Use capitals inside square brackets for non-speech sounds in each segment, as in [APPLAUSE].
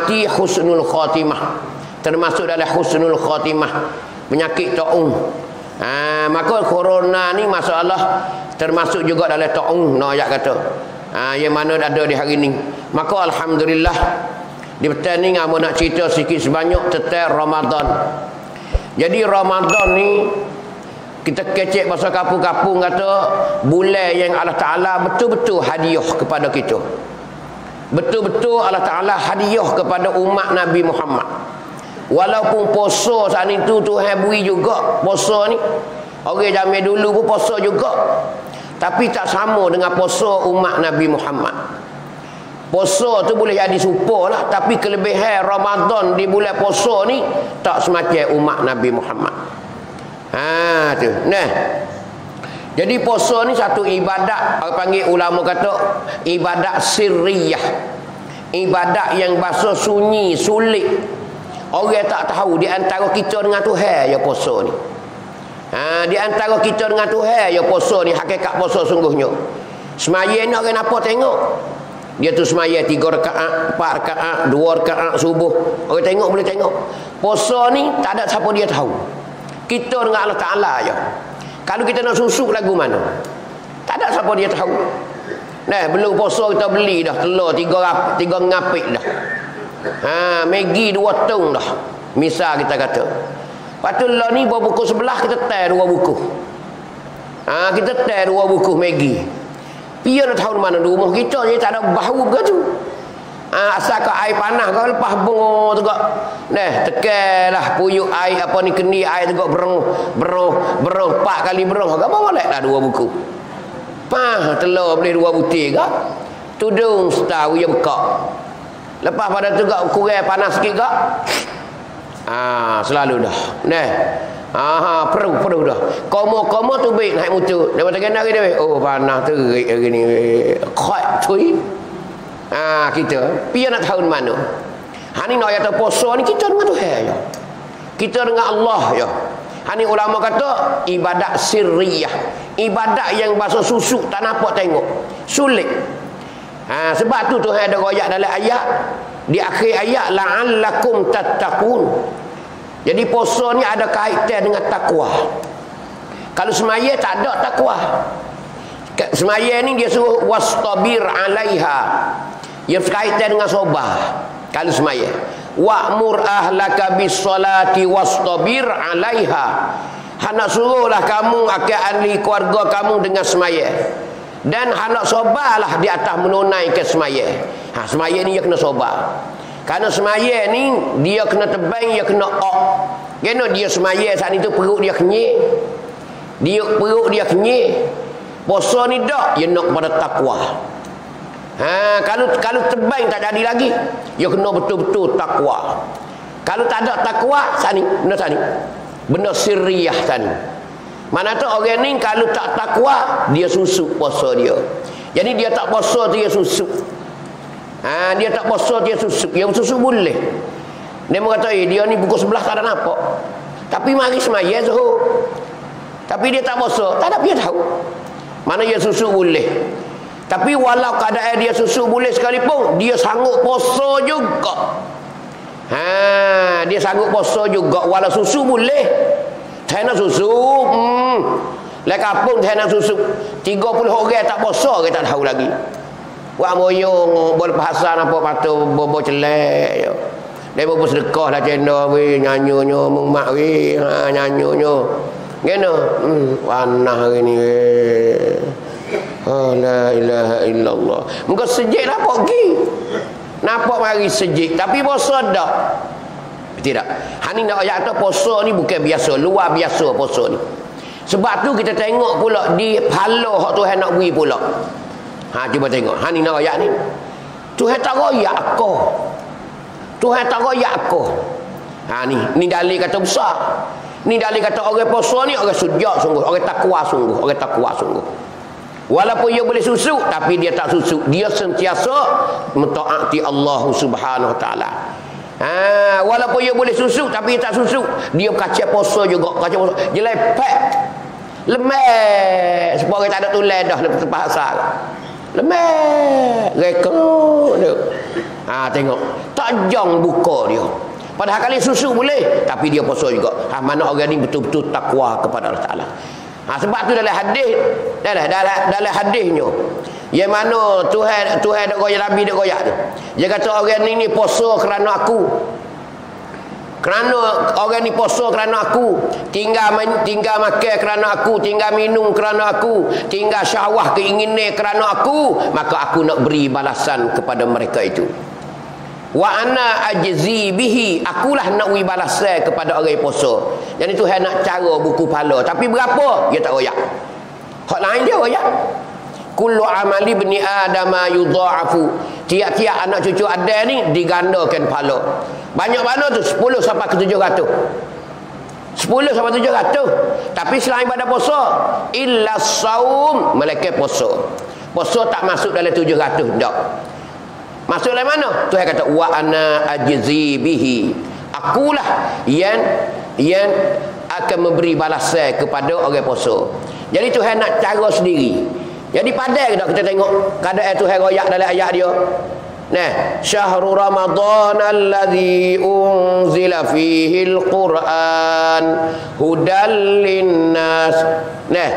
mati husnul khatimah. Termasuk dalam husnul khatimah. Penyakit taung ha, maka corona ni masalah termasuk juga dalam taung no ayat kata. Ha, yang mana ada di hari ni. Maka alhamdulillah di petang ni ngamu nak cerita sikit sebanyak tentang Ramadan. Jadi Ramadan ni kita kecek bahasa kapung-kapung kata bulan yang Allah Ta'ala betul-betul hadiah kepada kita betul-betul Allah Ta'ala hadiah kepada umat Nabi Muhammad Walaupun poso saat itu Tuhan beri juga poso ni. Orang zaman dulu pun poso juga. Tapi tak sama dengan poso umat Nabi Muhammad. Poso tu boleh jadi supo lah. Tapi kelebihan Ramadan di bulan poso ni tak semacam umat Nabi Muhammad. Ha tu. Nah. Jadi poso ni satu ibadat. Orang panggil ulama kata ibadat sirriyah. Ibadat yang bahasa sunyi, sulit. Orang tak tahu di antara kita dengan Tuhan ya puasa ni. Ha, di antara kita dengan Tuhan ya puasa ni hakikat puasa sungguhnya. Ni orang apa tengok? Dia tu semaya tiga rakaat, empat rakaat, dua rakaat subuh. Orang tengok boleh tengok. Puasa ni tak ada siapa dia tahu. Kita dengan Allah Ta'ala je. Kalau kita nak susuk lagu mana? Tak ada siapa dia tahu. Nah, belum puasa kita beli dah telur tiga tiga ngapik dah. Ha, Maggi dua tung dah. Misal kita kata. Lepas tu lah ni bawa buku sebelah kita tay dua buku. Ha, kita tay dua buku Maggi. Dia nak tahu mana rumah kita ni tak ada bau begitu. Ha, asal ke air panas kau lepas bunga kau. Nah, tekelah puyuk air apa ni keni air tu kau berong berong berong empat kali berong. Kau bawa lek dah dua buku. Pah telur beli dua butir kau. Tudung setahu ya bekak. Lepas pada tu gak kurang panas sikit. Ah, selalu dah. Nah. Ah, perlu perlu dah. Komo-komo tu baik naik. Dia kata kena dia. Oh, panas tu hari ni. Khat tui. Ah, kita pi nak tahu mana. Ha ni nak ayat puasa ni kita dengan Tuhan ya. Kita dengan Allah ya. Ha ni ulama kata ibadat sirriyah. Ibadat yang bahasa susu tak nampak tengok. Sulit. Ha, sebab tu Tuhan ada royak dalam ayat di akhir ayat la'allakum tattaqun. Jadi puasa ni ada kaitan dengan takwa. Kalau semaya tak ada takwa. Semaya ni dia suruh wastabir 'alaiha. Yang kaitan dengan sobar. Kalau semaya. Wa'mur ahlaka bis salati wastabir 'alaiha. Hendak suruhlah kamu akan ahli keluarga kamu dengan semaya dan hendak sobarlah di atas menunaikan semaya. Ha semaya ni dia kena sobar. Karena semaya ni dia kena tebang, dia kena ok. Kena dia semaya saat itu perut dia kenyek. Dia perut dia kenyek. Puasa ni dak dia nak pada takwa. Ha kalau kalau tebang tak jadi lagi, dia kena betul-betul takwa. Kalau tak ada takwa saat ni, benda saat ni. Benda sirriyah saat ni. Mana tu orang ni kalau tak takwa dia susuk puasa dia. Jadi dia tak puasa dia susuk. Ha, dia tak puasa dia susuk. Yang susuk boleh. Dia mengata eh, dia ni buku sebelah tak ada nampak. Tapi mari semaya Zuhur. Tapi dia tak puasa, tak ada dia tahu. Mana dia susuk boleh. Tapi walau keadaan dia susuk boleh sekalipun, dia sanggup puasa juga. Ha, dia sanggup puasa juga walau susu boleh. Nak susu. Hmm. Lai kapung saya nak susu. 30 orang tak puasa kita tak tahu lagi. Wak moyong boleh bahasa apa patu bobo celek yo. Dia bobo sedekah lah cendol we nyanyonyo mak we ha nyanyonyo. Ngene. Hmm panah hari ni we. Oh, la ilaha illallah. Muka sejik lah pergi. Nampak mari sejik. Tapi puasa dah. Tidak. Hani nak ayat tu puasa ni bukan biasa, luar biasa puasa ni. Sebab tu kita tengok pula di pahala hak Tuhan nak beri pula. Ha cuba tengok. Hani nak ayat ni. Tuhan tak royak aku. Tuhan tak royak aku. Ha ni, ni dalil kata besar. Ni dalil kata orang puasa ni orang sujud sungguh, orang takwa sungguh, orang takwa sungguh. Walaupun dia boleh susuk tapi dia tak susuk. Dia sentiasa mentaati Allah Subhanahu Taala. Ha, walaupun dia boleh susuk tapi dia tak susuk, dia kacau puasa juga, kacau puasa. Dia lepek. Lemak. Sebab orang tak ada tulen dah lepas bahasa. Lemak. Rekod dia. Ha tengok. Tak jong buka dia. Padahal kali susu boleh, tapi dia puasa juga. Ha mana orang ni betul-betul takwa kepada Allah Taala. Ha sebab tu dalam hadis, dalam dalam dalam hadisnya yang mana Tuhan Tuhan dak goyak Nabi dak goyak tu. Dia kata orang ni ni puasa kerana aku. Kerana orang ni puasa kerana aku, tinggal tinggal makan kerana aku, tinggal minum kerana aku, tinggal syahwah keinginan kerana aku, maka aku nak beri balasan kepada mereka itu. Wa ana ajzi bihi, akulah nak beri balasan kepada orang yang puasa. Jadi Tuhan nak cara buku pahala, tapi berapa? Dia tak royak. Hak lain dia royak. Kullu amali bni adama yudha'afu. Tiap-tiap anak cucu ada ni digandakan pahala. Banyak mana tu? 10 sampai ke 700. 10 sampai 700. Tapi selain pada puasa, illa saum, mereka puasa. Puasa tak masuk dalam 700 dak. Masuk dalam mana? Tuhan kata wa ana ajzi bihi. Akulah yang yang akan memberi balasan kepada orang puasa. Jadi Tuhan nak cara sendiri. Jadi padai ke kita tengok keadaan Tuhan royak dalam ayat dia. Nah, syahrul Ramadan alladhi unzila fihi al-Quran hudal linnas. Nah,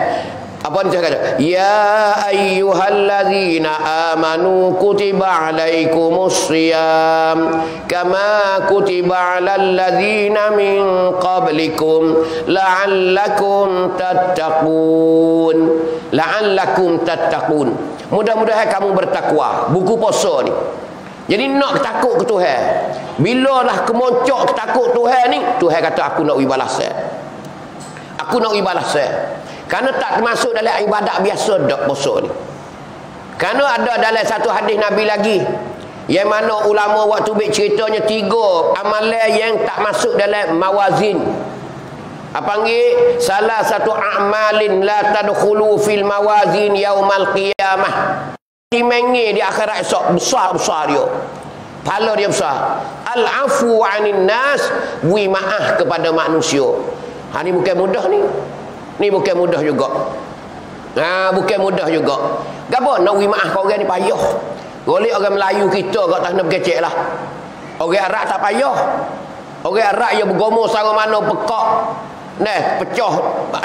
apa ni saya kata? Ya ayyuhalladzina amanu kutiba alaikumus siyam kama kutiba alal ladzina min qablikum la'allakum tattaqun. La'allakum tattaqun. Mudah-mudahan kamu bertakwa. Buku puasa ni. Jadi nak takut ke Tuhan. Bila lah kemoncok takut Tuhan ni, Tuhan kata aku nak balasan. Aku nak balasan. Karena tak termasuk dalam ibadat biasa dak puasa ni. Karena ada dalam satu hadis Nabi lagi yang mana ulama waktu bik ceritanya tiga amalan yang tak masuk dalam mawazin. Apa panggil? Salah satu amalin la tadkhulu fil mawazin yaumal qiyamah. Timengi di akhirat esok besar-besar dia. Pahala dia besar. Al-afu anin nas wi maaf kepada manusia. Ha ni bukan mudah ni ni bukan mudah juga. Ha bukan mudah juga. Gapo nak wi maaf kau orang ni payah? Golek orang Melayu kita kau tak nak berkecek lah. Orang Arab tak payah. Orang Arab yang bergomo sama mana pekak. Nah, pecah.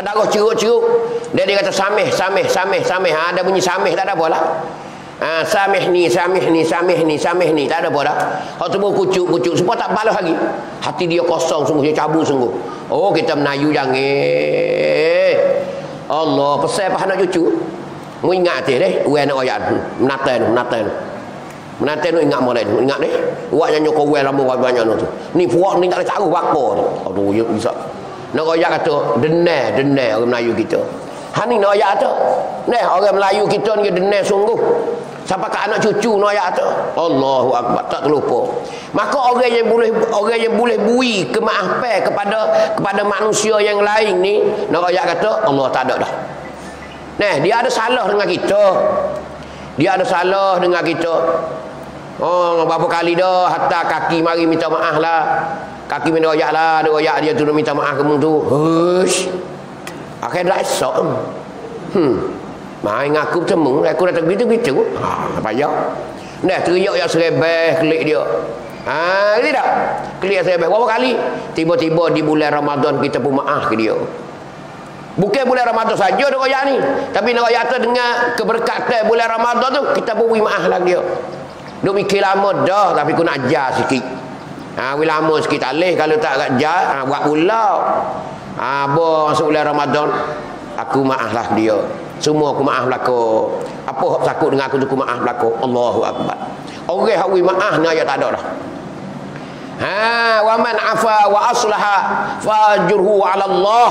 Darah ceruk-ceruk. Dia dia kata samih, samih, samih, samih. Ha, ada bunyi samih tak ada apa lah. Ha, samih ni, samih ni, samih ni, samih ni. Tak ada apa dah. Hak tu kucuk-kucuk. Semua tak balas lagi. Hati dia kosong sungguh. Dia cabut sungguh. Oh, kita menayu jangan. Allah, pesan apa anak cucu? Mu ingat hati deh. Uwe anak ayat. Menata ni, menata ni. Menata ni ingat mulai ni. Ingat deh. Uwak yang nyokok uwe lama banyak ni tu. Ni puak ni tak ada cara bakar ni. Aduh, ya bisa. Nak ayat kata, denai, denai orang Melayu kita. Hani nak ayat tu. Nah, orang Melayu kita ni denai sungguh. Sampai ke anak cucu no ayat tu. Allahu akbar tak terlupa. Maka orang yang boleh orang yang boleh bui kemaafan kepada kepada manusia yang lain ni nak ayat kata Allah tak ada dah. Nah, dia ada salah dengan kita. Dia ada salah dengan kita. Oh, berapa kali dah hatta kaki mari minta maaf lah. Kaki minta ayat lah, dia ayat dia tu minta maaf kamu tu. Hush. Dah esok. Hmm. Main aku temu, aku dah begitu-begitu. Ha, payah. Dah teriak yang serebeh klik dia. Ha, ini tak? Klik serebeh. Berapa kali? Tiba-tiba di bulan Ramadan kita pun maaf ke dia. Bukan bulan Ramadan saja dia royak ni. Tapi nak royak dengan keberkatan bulan Ramadan tu, kita pun beri maaf lah dia. Duk mikir lama dah, tapi aku nak ajar sikit. Ha, lama sikit tak leh kalau tak ajar, ha, buat pula. Apa masuk bulan Ramadan, aku maaf lah dia. Semua aku maaf belaka. Apa hak takut dengan aku tu aku maaf belaka. Allahu akbar. Orang hak wi maaf ni ayat tak ada dah. Ha wa man afa wa aslaha fajruhu ala Allah.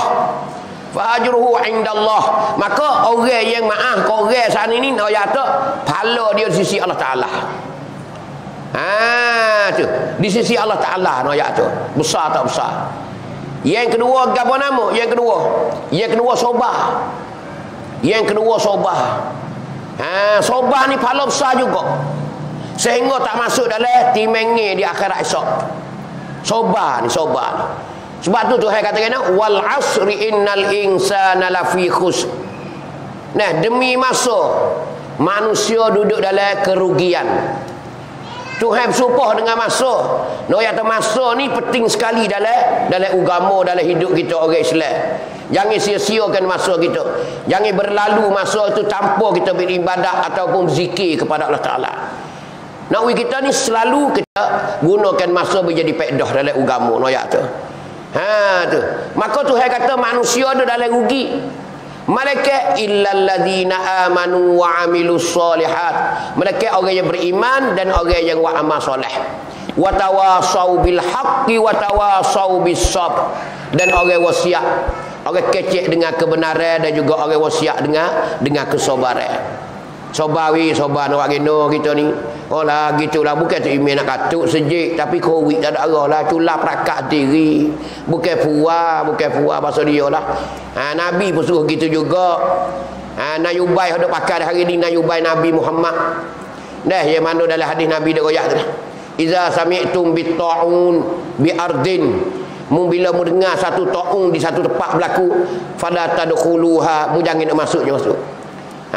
Fajruhu inda Allah. Maka orang yang maaf ke orang sana ni ayat tu pahala dia di sisi Allah Taala. Ha tu di sisi Allah Taala ayat tu. Besar tak besar? Yang kedua apa nama? Yang kedua. Yang kedua sobah. Yang kedua sobah. Ha, sobah ni pahala besar juga. Sehingga tak masuk dalam timengi di akhirat esok. Sobah ni, sobah ni. Sebab tu Tuhan kata kena wal asri innal insana lafi khus. Nah, demi masa manusia duduk dalam kerugian. Tuhan bersumpah dengan masa. No yang masa ni penting sekali dalam dalam agama dalam hidup kita orang Islam. Jangan sia-siakan masa kita. Jangan berlalu masa itu tanpa kita beribadat ataupun zikir kepada Allah Taala. Nak kita ni selalu kita gunakan masa menjadi pedah dalam agama no ya tu. Ha tu. Maka Tuhan kata manusia ada dalam rugi. Malaikat illal ladzina amanu wa amilus solihat. Malaikat orang yang beriman dan orang yang buat amal soleh. Wa tawasau bil haqqi wa tawasau bis sabr. Dan orang wasiat. Orang kecek dengan kebenaran dan juga orang wasiat dengan dengan kesabaran. Sobawi, soba nak gino kita ni. Oh lah gitulah bukan tu email nak katuk sejik tapi covid tak ada arah lah cula perakat diri. Bukan puas, bukan puas pasal dia lah. Ha, Nabi pun suruh gitu juga. Ha, Nayubai ada pakai hari ni Nayubai Nabi Muhammad. Dah yang mana dalam hadis Nabi dia royak tu lah. Iza sami'tum bi ta'un bi ardin Mu bila mu dengar satu ta'un di satu tempat berlaku fala tadkhuluha mu jangan nak masuk masuk.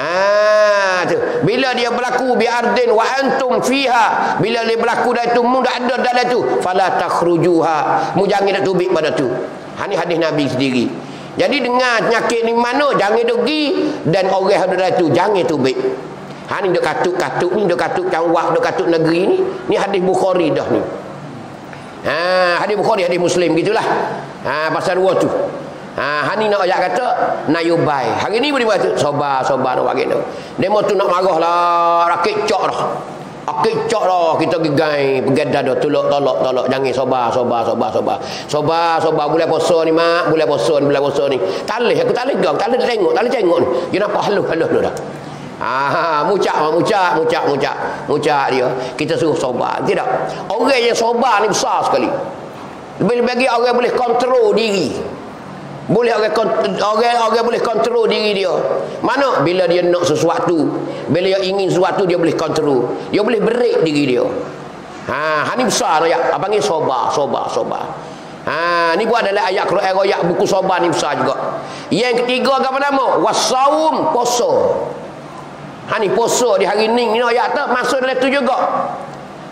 Ha tu. Bila dia berlaku bi ardin wa antum fiha, bila dia berlaku dah itu mu dah ada dalam tu, fala takhrujuha. Mu jangan nak tubik pada tu. Ha ni hadis Nabi sendiri. Jadi dengar penyakit ni mana jangan pergi dan orang ada dalam tu jangan tubik. Ha ni dok katuk-katuk ni dok katuk cangwak dok katuk negeri ni. Ni hadis Bukhari dah ni. Ha hadis Bukhari hadis Muslim gitulah. Ha pasal dua tu. Ha, hani nak ayat kata nayubai. Hari ni boleh buat soba soba nak bagi tu. Demo tu nak marah lah, rakit cok dah. Rakit cok dah kita gegai pegada dah tolok tolok tolok jangan soba soba soba soba. Soba soba boleh poso ni mak, boleh poso ni, boleh poso ni. Talih aku talih gak, talih tengok, talih tengok ni. Dia nampak halus halus dah. Ah, mucak, mucak, mucak, mucak, mucak dia. Kita suruh soba. Tidak. Orang yang soba ni besar sekali. Lebih-lebih orang boleh kontrol diri. Boleh orang orang orang boleh kontrol diri dia. Mana bila dia nak sesuatu, bila dia ingin sesuatu dia boleh kontrol. Dia boleh break diri dia. Ha, hani besar ya. Apa panggil soba, soba, soba. Ha, ni buat adalah ayat Quran ayat buku soba ni besar juga. Yang ketiga apa nama? Wasaum poso. Ha ni poso di hari ni ni ayat tu masuk dalam tu juga.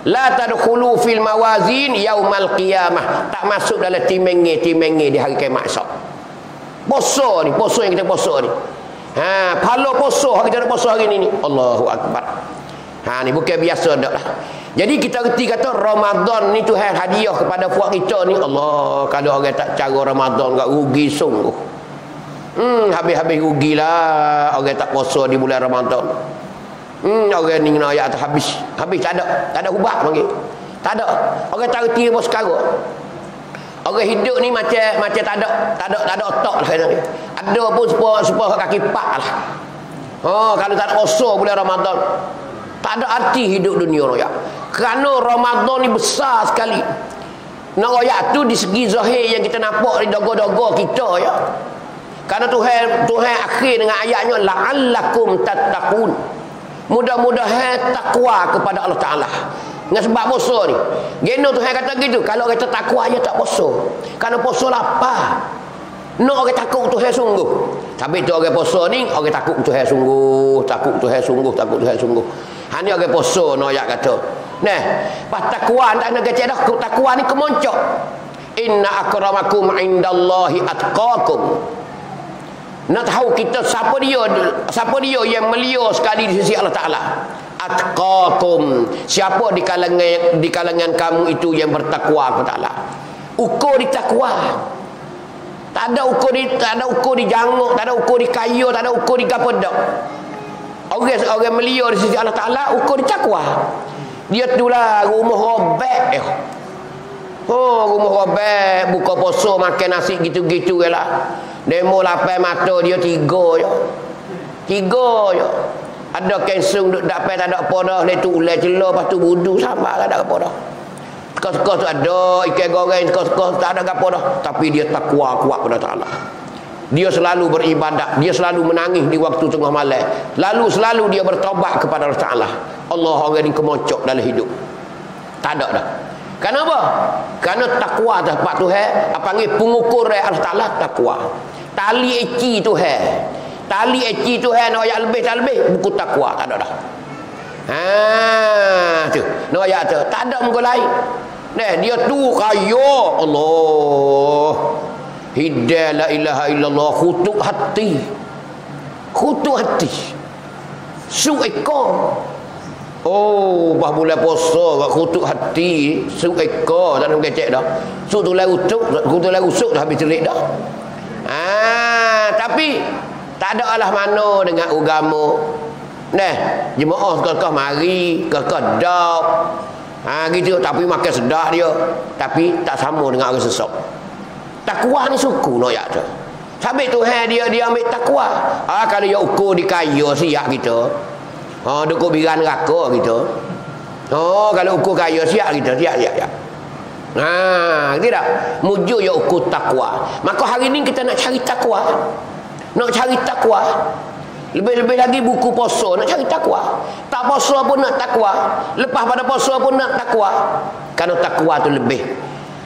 La tadkhulu fil mawazin yaumal qiyamah. Tak masuk dalam timenge di hari kiamat esok. Puasa ni, puasa yang kita puasa ni. Ha, pahala puasa kita nak puasa hari ni ni. Allahu akbar. Ha ni bukan biasa dak lah. Jadi kita reti kata Ramadan ni Tuhan hadiah kepada puak kita ni. Allah, kalau orang tak cara Ramadan gak rugi sungguh. Hmm, habis-habis rugilah orang tak puasa di bulan Ramadan. Hmm, orang ni nak ayat habis. Habis tak ada, tak ada ubah panggil. Tak ada. Orang tak reti apa sekarang. Orang hidup ni macam macam tak ada tak ada tak ada otak lah ni. Ada pun supaya supaya kaki pak lah. Oh, kalau tak ada osor bulan Ramadan. Tak ada arti hidup dunia raya. Kerana Ramadan ni besar sekali. Nak raya tu di segi zahir yang kita nampak di dogo-dogo kita ya. Karena Tuhan Tuhan akhir dengan ayatnya la'allakum tattaqun. Mudah-mudahan takwa kepada Allah Taala. Dengan sebab puasa ni. Geno Tuhan kata gitu. Kalau kita takwa aja tak puasa. Kalau puasa lapar. No orang takut Tuhan sungguh. Tapi tu orang puasa ni orang takut Tuhan sungguh, takut Tuhan sungguh, takut Tuhan sungguh. Hanya orang puasa no ayat kata. Nah, pas takwa tak nak kecek dah. Takwa ni kemoncok. Inna akramakum indallahi atqakum. Nak tahu kita siapa dia siapa dia yang melia sekali di sisi Allah Taala atqakum siapa di kalangan di kalangan kamu itu yang bertakwa kepada Allah ukur di takwa tak ada ukur di tak ada ukur di janguk tak ada ukur di kayu tak ada ukur di gapo dak orang orang melia di sisi Allah Taala ukur di takwa dia tulah rumah robek eh. Oh, rumah robek, buka poso, makan nasi gitu-gitu je lah. Demo lapai mata dia tiga je. Tiga je. Ada kensung duk dapat tak ada apa dah. Lepas tu ulai celah. Lepas tu budu sama tak ada apa dah. Teka-teka tu ada. Ikan goreng teka-teka tak ada apa dah. Tapi dia takwa kuat pada Ta'ala. Dia selalu beribadat. Dia selalu menangis di waktu tengah malam. Lalu selalu dia bertobat kepada Allah Ta'ala. Allah orang ini kemocok dalam hidup. Tak ada dah. Kenapa? Kerana takwa tempat Tuhan. Apa panggil pengukur Allah Ta'ala takwa. Tali eci Tuhan. Tali eci tu hai nak ayat lebih tak lebih buku takwa tak ada dah. Ha tu. No ayat tu. Tak ada muka lain. Nah, dia tu kaya Allah. Hidayah la ilaha illallah khutuk hati. Khutuk hati. Su ekor. Oh, bah bulan puasa kat khutuk hati, su ekor tak nak kecek dah. Su tu lai utuk, tu lai usuk dah habis terik dah. Ah, tapi tak ada Allah mana dengan agama Nah, jemaah kekeh mari, kekeh dak. Ha gitu tapi makan sedap dia. Tapi tak sama dengan orang sesat. Takwa ni suku no ya tu. Sabit Tuhan dia dia ambil takwa. Ah kalau ya ukur di kaya siap kita. Ha duk biran neraka gitu. Oh kalau ukur kaya siap kita, siap siap siap. Ha, tidak. Muju ya ukur takwa. Maka hari ni kita nak cari takwa. Nak cari takwa. Lebih-lebih lagi buku puasa nak cari takwa. Tak puasa pun nak takwa. Lepas pada puasa pun nak takwa. Kerana takwa tu lebih.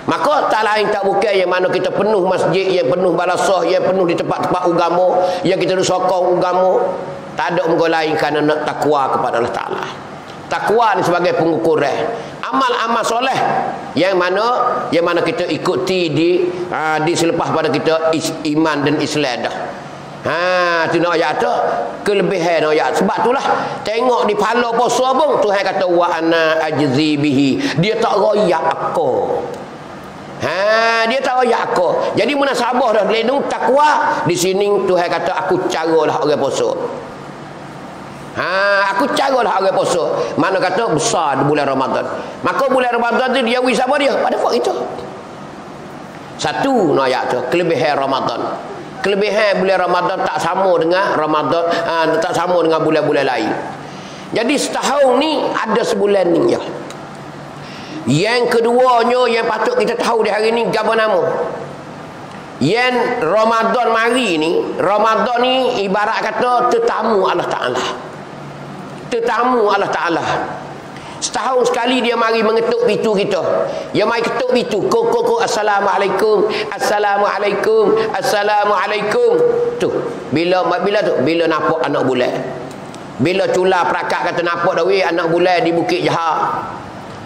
Maka tak lain tak bukan yang mana kita penuh masjid, yang penuh balasah, yang penuh di tempat-tempat agama, yang kita sokong agama. Tak ada muka lain kerana nak takwa kepada Allah Ta'ala. Takwa ni sebagai pengukuran. Amal-amal soleh yang mana yang mana kita ikuti di uh, di selepas pada kita is, iman dan Islam dah. Ha tu nak ayat tu kelebihan ayat. Sebab itulah tengok di pala puasa pun Tuhan kata wa ana ajzi bihi. Dia tak royak aku. Ha dia tak royak aku. Jadi munasabah dah lindung takwa di sini Tuhan kata aku caralah orang puasa Ha aku caralah orang puasa mana kata besar bulan Ramadan. Maka bulan Ramadan tu dia wis dia? Pada waktu itu. Satu ayat tu kelebihan Ramadan kelebihan bulan Ramadan tak sama dengan Ramadan uh, tak sama dengan bulan-bulan lain. Jadi setahun ni ada sebulan ni ya. Yang keduanya yang patut kita tahu di hari ni apa nama? Yang Ramadan mari ni, Ramadan ni ibarat kata tetamu Allah Taala. Tetamu Allah Taala. Setahun sekali dia mari mengetuk pintu kita. Dia mari ketuk pintu. Kok kok kok assalamualaikum. Assalamualaikum. Assalamualaikum. Tu. Bila bila tu? Bila nampak anak bulan. Bila cula perakat kata nampak dah weh anak bulan di Bukit Jahar.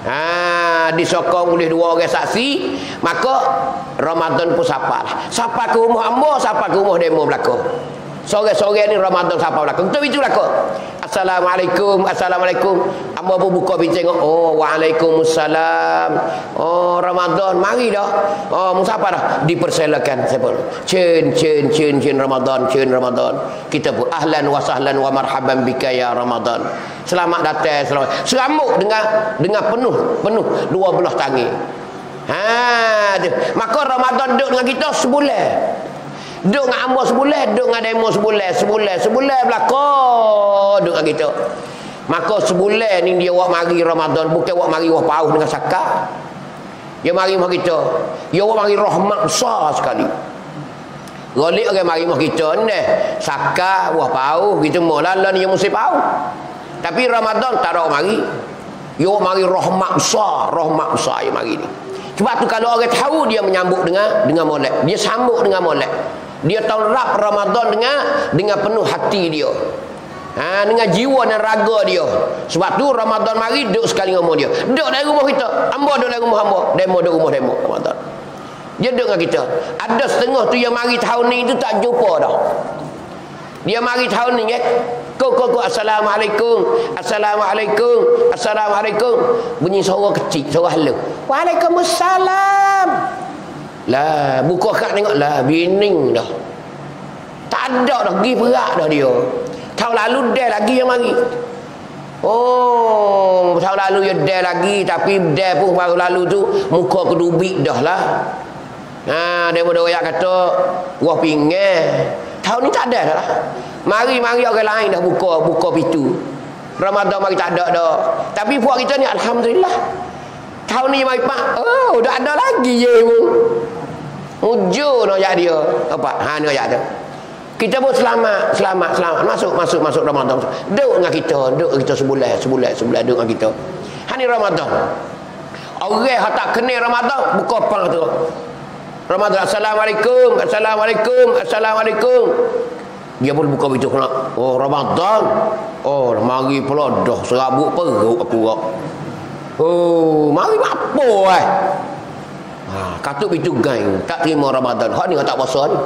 Ha, disokong oleh dua orang saksi, maka Ramadan pun sapa lah. Sapa ke rumah hamba, sapa ke rumah demo belakang. Sore-sore ni Ramadan siapa belakang. Tu itu belakang. Assalamualaikum. Assalamualaikum. Amba pun buka pintu tengok. Oh, waalaikumsalam. Oh, Ramadan. Mari dah. Oh, musapa dah. Dipersilakan. Siapa? Cun, cun, cun, cun Ramadan. Cun Ramadan. Kita pun ahlan wa sahlan wa marhaban bika ya Ramadan. Selamat datang. Selamat. Seramuk dengan dengan penuh. Penuh. Dua belah tangi. Ha, maka Ramadan duduk dengan kita sebulan. Duduk dengan hamba sebulan, duduk dengan demo sebulan, sebulan, sebulan belakang duduk dengan kita. Maka sebulan ni dia buat mari Ramadan, bukan buat mari wah pauh dengan sakar. Dia mari rumah kita. Dia buat mari rahmat besar sekali. Golik orang mari rumah kita ni, sakar, wah pauh, kita mula lah ni mesti pauh. Tapi Ramadan tak ada mari. Dia buat mari rahmat besar, rahmat besar yang mari ni. Sebab tu kalau orang tahu dia menyambut dengan dengan molek. Dia sambut dengan molek. Dia tolak Ramadan dengan dengan penuh hati dia. Ha, dengan jiwa dan raga dia. Sebab tu Ramadan mari duduk sekali dengan dia. Duduk dalam rumah kita. Hamba duduk dalam rumah hamba. Demo duduk rumah demo Ramadan. Dia duduk dengan kita. Ada setengah tu yang mari tahun ni tu tak jumpa dah. Dia mari tahun ni ya. Kau kau kau assalamualaikum. Assalamualaikum. Assalamualaikum. Bunyi suara kecil, suara halus. Waalaikumsalam. Lah, buka kat tengok lah, bining dah. Tak ada dah, pergi perak dah dia. Tahun lalu dia lagi yang mari. Oh, tahun lalu dia dia lagi tapi dia pun baru lalu tu muka kedubik dah lah. Ha, dia pun doyak kata, wah pinggir. Tahun ni tak ada dah lah. Mari-mari orang lain dah buka buka pintu. Ramadan mari tak ada dah. Tapi buat kita ni alhamdulillah. Tahun ni mari pak. Oh, dah ada lagi pun. Ujur nak dia. Apa? Ha ni ayat tu. Kita pun selamat, selamat, selamat. Masuk, masuk, masuk Ramadan. Duduk dengan kita, dengan kita sebulan, sebulan, sebulan duduk dengan kita. Ha ni Ramadan. Orang yang tak kenal Ramadan, buka pang tu. Ramadan. Assalamualaikum, Assalamualaikum, Assalamualaikum. dia pun buka pintu kena oh Ramadan oh mari pula dah serabut perut aku oh mari apa eh ha, katuk pintu gang tak terima Ramadan hak ni tak puasa ni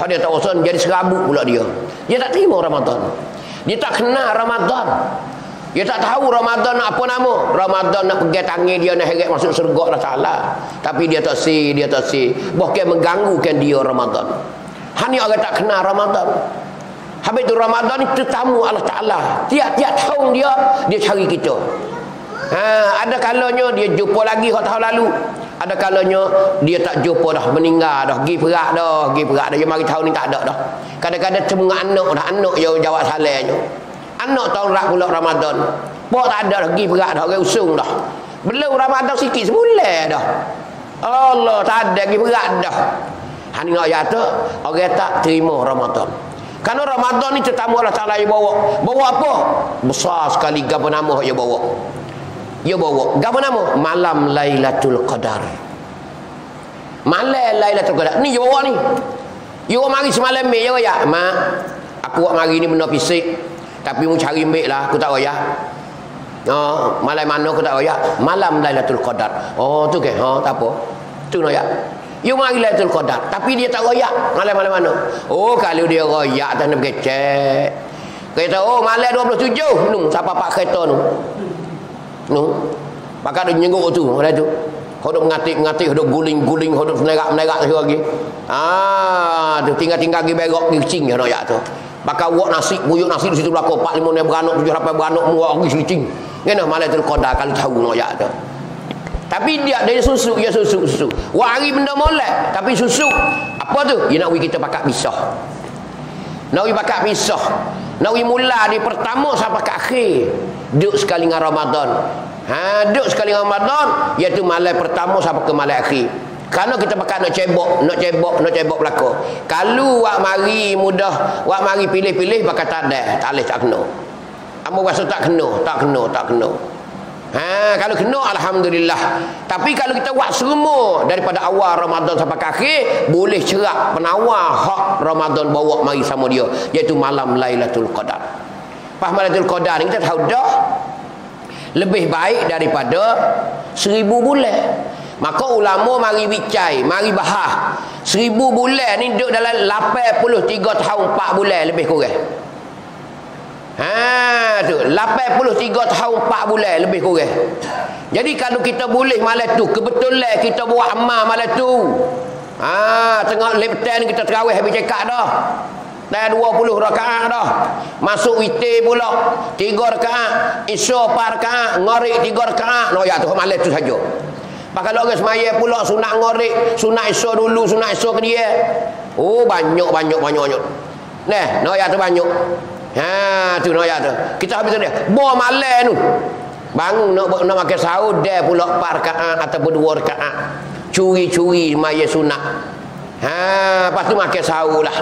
hak dia tak puasa jadi serabut pula dia dia tak terima Ramadan dia tak kenal Ramadan dia tak tahu Ramadan nak apa nama. Ramadan nak pergi tangan dia nak heret masuk surga Allah Ta'ala. Tapi dia tak si, dia tak si. Bahkan mengganggukan dia Ramadan. Hanya orang tak kenal Ramadan. Habis itu Ramadan ni tetamu Allah Ta'ala. Tiap-tiap tahun dia, dia cari kita. Ha, ada kalanya dia jumpa lagi hak tahun lalu. Ada kalanya dia tak jumpa dah, meninggal dah, pergi perak dah, pergi perak dah. Dia mari tahun ni tak ada dah. Kadang-kadang cemung anak dah, anak yang jawab salahnya. Anak tahun rak pula Ramadan. Pak tak ada lagi berat dah orang usung dah. Belum Ramadan sikit sebulan dah. Allah tak ada lagi berat dah. Hani nak kata orang tak terima Ramadan. Karena Ramadan ni tetamu Allah Taala yang bawa. Bawa apa? Besar sekali gapo nama yang bawa. Dia bawa. Gapo nama? Malam Lailatul Qadar. Malam Lailatul Qadar. Ni dia bawa ni. Dia mari semalam ni ya, mak. Aku buat mari ni benda fisik. Tapi mu cari ambil lah, aku tak payah. Oh, malam mana aku tak payah? Malam Lailatul Qadar. Oh, tu ke? Oh, tak apa. Tu nak ya. You mari Lailatul Qadar, tapi dia tak royak. Malam-malam mana? Oh, kalau dia royak tak nak cek. Kata, oh, malam 27. Nu, siapa pak kereta nu? Nu. Pakak dia nyengguk tu, malam tu. Hodok mengatik-mengatik, hodok guling-guling, hodok menerak-menerak lagi. Ah, tu tinggal-tinggal pergi berok, pergi kecing ya, nak tu. Bakal buat nasi, buyuk nasi di situ belakang. Empat lima ni beranak, tujuh lapan beranak, muak lagi selicing. Kena malah itu kodak kalau tahu ya tu. Tapi dia dia susu, dia susu, susu. Wah hari benda molek, tapi susu. Apa tu? Dia nak kita pakai pisah. Nak we pakai pisah. Nak mula di pertama sampai ke akhir. Duduk sekali dengan Ramadan. Ha, duduk sekali dengan Ramadan, iaitu malam pertama sampai ke malam akhir. Kalau kita pakai nak cebok, nak cebok, nak cebok belaka. Kalau wak mari mudah, wak mari pilih-pilih pakai tak ada, tak boleh tak kena. Amu rasa tak kena, tak kena, tak kena. Ha, kalau kena alhamdulillah. Tapi kalau kita buat semua daripada awal Ramadan sampai ke akhir, boleh cerak penawar hak Ramadan bawa mari sama dia, iaitu malam Lailatul Qadar. Pas Lailatul Qadar ni kita tahu dah lebih baik daripada seribu bulan. Maka ulama mari bicai, mari bahas. Seribu bulan ni duduk dalam 83 tahun 4 bulan lebih kurang. Ha tu, 83 tahun 4 bulan lebih kurang. Jadi kalau kita boleh malam tu, kebetulan kita buat amal malam tu. Ha, tengok leptan kita terawih habis cekak dah. Dan 20 rakaat dah. Masuk witir pula. 3 rakaat. Isya 4 rakaat. Ngarik 3 rakaat. No ya tu malam tu saja. Pak kalau orang semaya pula sunat ngorek, sunat iso dulu, sunat iso ke dia. Oh banyak banyak banyak banyak. Nah, no ya tu banyak. Ha tu no ya tu. Kita habis dia. Bo malam tu. Bangun nak nak makan sahur dia pula 4 rakaat ataupun 2 rakaat. Curi-curi maya sunat. Ha, lepas tu makan sahur lah.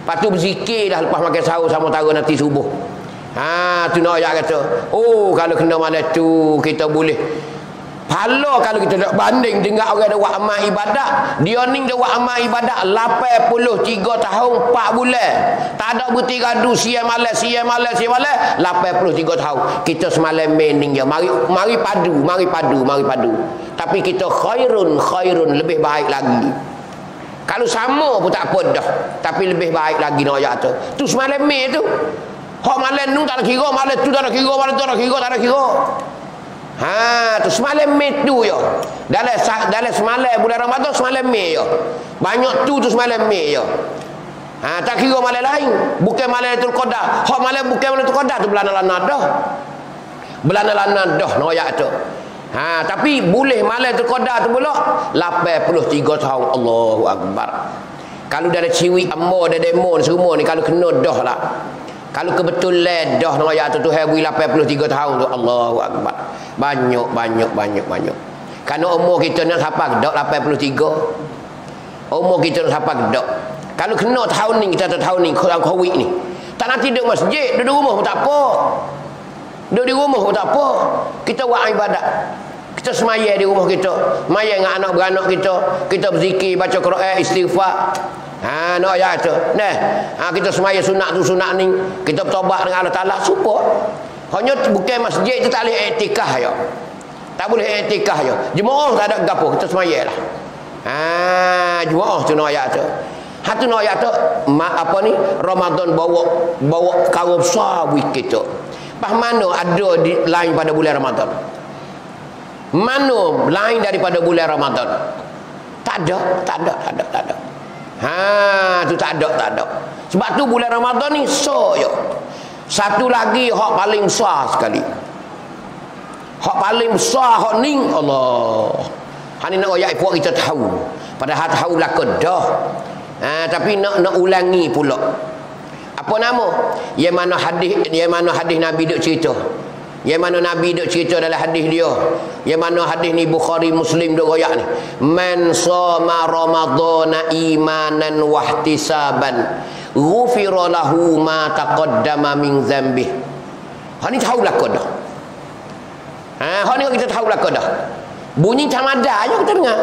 Lepas tu berzikir lah lepas makan sahur sama tahu nanti subuh. Ha, tu nak ayat kata. Oh, kalau kena malam tu kita boleh Pahala kalau kita nak banding dengan orang yang buat amal ibadat, dia ni dia buat amal ibadat 83 tahun 4 bulan. Tak ada buti gaduh siang malam siang malam siang malam 83 tahun. Kita semalam mening je. Mari mari padu, mari padu, mari padu. Tapi kita khairun khairun lebih baik lagi. Kalau sama pun tak apa dah. Tapi lebih baik lagi nak ayat tu. Tu semalam me tu. Hak malam tu tak ada kira, malam tu tak ada kira, malam tu tak ada kira, tak ada kira. Ha tu semalam Mei tu yo. Dalam dalam semalam bulan Ramadan semalam Mei yo. Banyak tu tu semalam Mei yo. Ha tak kira malam lain. Bukan malam Lailatul Qadar. Hak malam bukan malam Lailatul Qadar tu bulan lana dah. Bulan lana dah noyak tu. Ha tapi boleh malam Qadar tu pula 83 tahun Allahu Akbar. Kalau dari ciwi ambo ada demo semua ni kalau kena dah lah. Kalau kebetulan dah nak ayat tu Tuhan beri 83 tahun tu Allahu Akbar. Banyak banyak banyak banyak. Karena umur kita nak sampai dak 83. Umur kita nak sampai dak. Kalau kena tahun ni kita tahun ni Covid ni. Tak nanti duduk masjid, duduk rumah pun tak apa. Duduk di rumah pun tak apa. Kita buat ibadat. Kita semaya di rumah kita. Maya dengan anak beranak kita. Kita berzikir, baca Quran, istighfar. Ha nak ayat tu. Nah, ha, kita semaya sunat tu sunat ni, kita bertobat dengan Allah Taala support. Hanya bukan masjid tu tak boleh iktikaf ya. Tak boleh iktikaf ya. Jemaah tak ada gapo, kita semaya lah. Ha, jemaah tu nak ayat tu. Hatu nak ayat tu, ma, apa ni? Ramadan bawa bawa kau besar tu. Pas mana ada di lain pada bulan Ramadan? Mana lain daripada bulan Ramadan? Tak ada, tak ada, tak ada, tak ada. Ha, tu tak ada, tak ada. Sebab tu bulan Ramadan ni so yo. Satu lagi hak paling besar sekali. Hak paling besar hak ni Allah. Hani nak ayat puak kita tahu. Padahal tahu lah dah. Ha, tapi nak nak ulangi pula. Apa nama? Yang mana hadis yang mana hadis Nabi duk cerita. Yang mana Nabi duk cerita dalam hadis dia. Yang mana hadis ni Bukhari Muslim duk royak ni. Man sama Ramadana imanan wahtisaban. Ghufira lahu ma taqaddama min dhanbi. Ha ni tahu belaka dah. Ha, ha ni kita tahu belaka dah. Bunyi tamada aja kita dengar.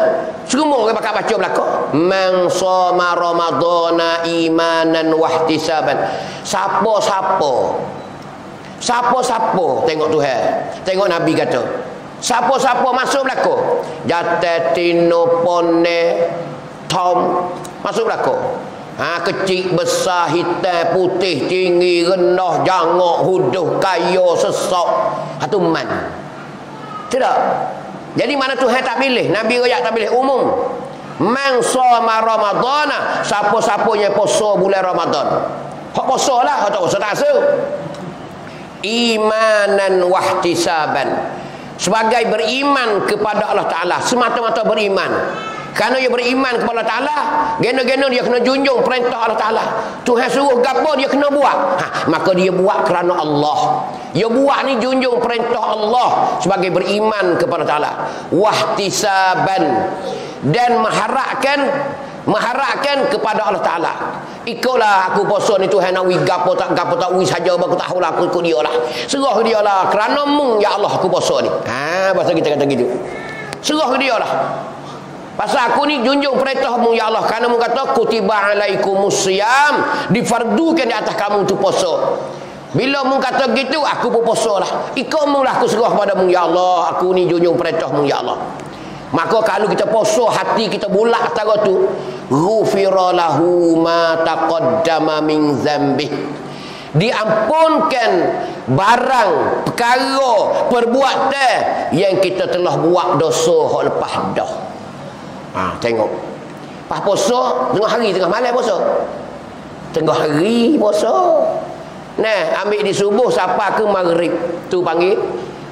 Semua orang bakal baca belaka. Man sama Ramadana imanan wahtisaban. Siapa-siapa Siapa-siapa tengok Tuhan. Tengok Nabi kata. Siapa-siapa masuk belaka. Jatatino pone tom masuk belaka. Ha, kecil, besar, hitam, putih, tinggi, rendah, jangok, huduh, kayu, sesak. Itu man. Tidak. Jadi mana Tuhan tak pilih? Nabi Rakyat tak pilih umum. Man sama Ramadana. Siapa-siapa yang poso bulan Ramadan. Hak poso lah. Hak tak poso tak asuh imanan wahtisaban sebagai beriman kepada Allah Ta'ala semata-mata beriman kerana dia beriman kepada Allah Ta'ala gena-gena dia kena junjung perintah Allah Ta'ala. Tuhan suruh gapo dia kena buat. Ha, maka dia buat kerana Allah. Dia buat ni junjung perintah Allah sebagai beriman kepada Ta'ala. Wahtisaban. Dan mengharapkan mengharapkan kepada Allah Ta'ala. Ikutlah aku puasa ni Tuhan wih gapo tak gapo tak wih saja aku tahu lah aku ikut dia lah. Serah dia lah kerana mung ya Allah aku puasa ni. Ha, bahasa kita kata gitu. Serah dia lah pasal aku ni junjung perintah mung ya Allah. Kerana mung kata kutiba alaikum musyam difardukan di atas kamu tu puasa bila mung kata gitu aku pun puasa lah ikut mung lah aku serah pada mung ya Allah. Aku ni junjung perintah mung ya Allah. Maka kalau kita poso hati kita bulat antara tu, ghufira lahu ma taqaddama min dzambi. Diampunkan barang perkara perbuatan yang kita telah buat dosa hak lepas dah. Ha, tengok. Pas puasa tengah hari tengah malam puasa. Tengah hari puasa. Nah, ambil di subuh siapa ke maghrib tu panggil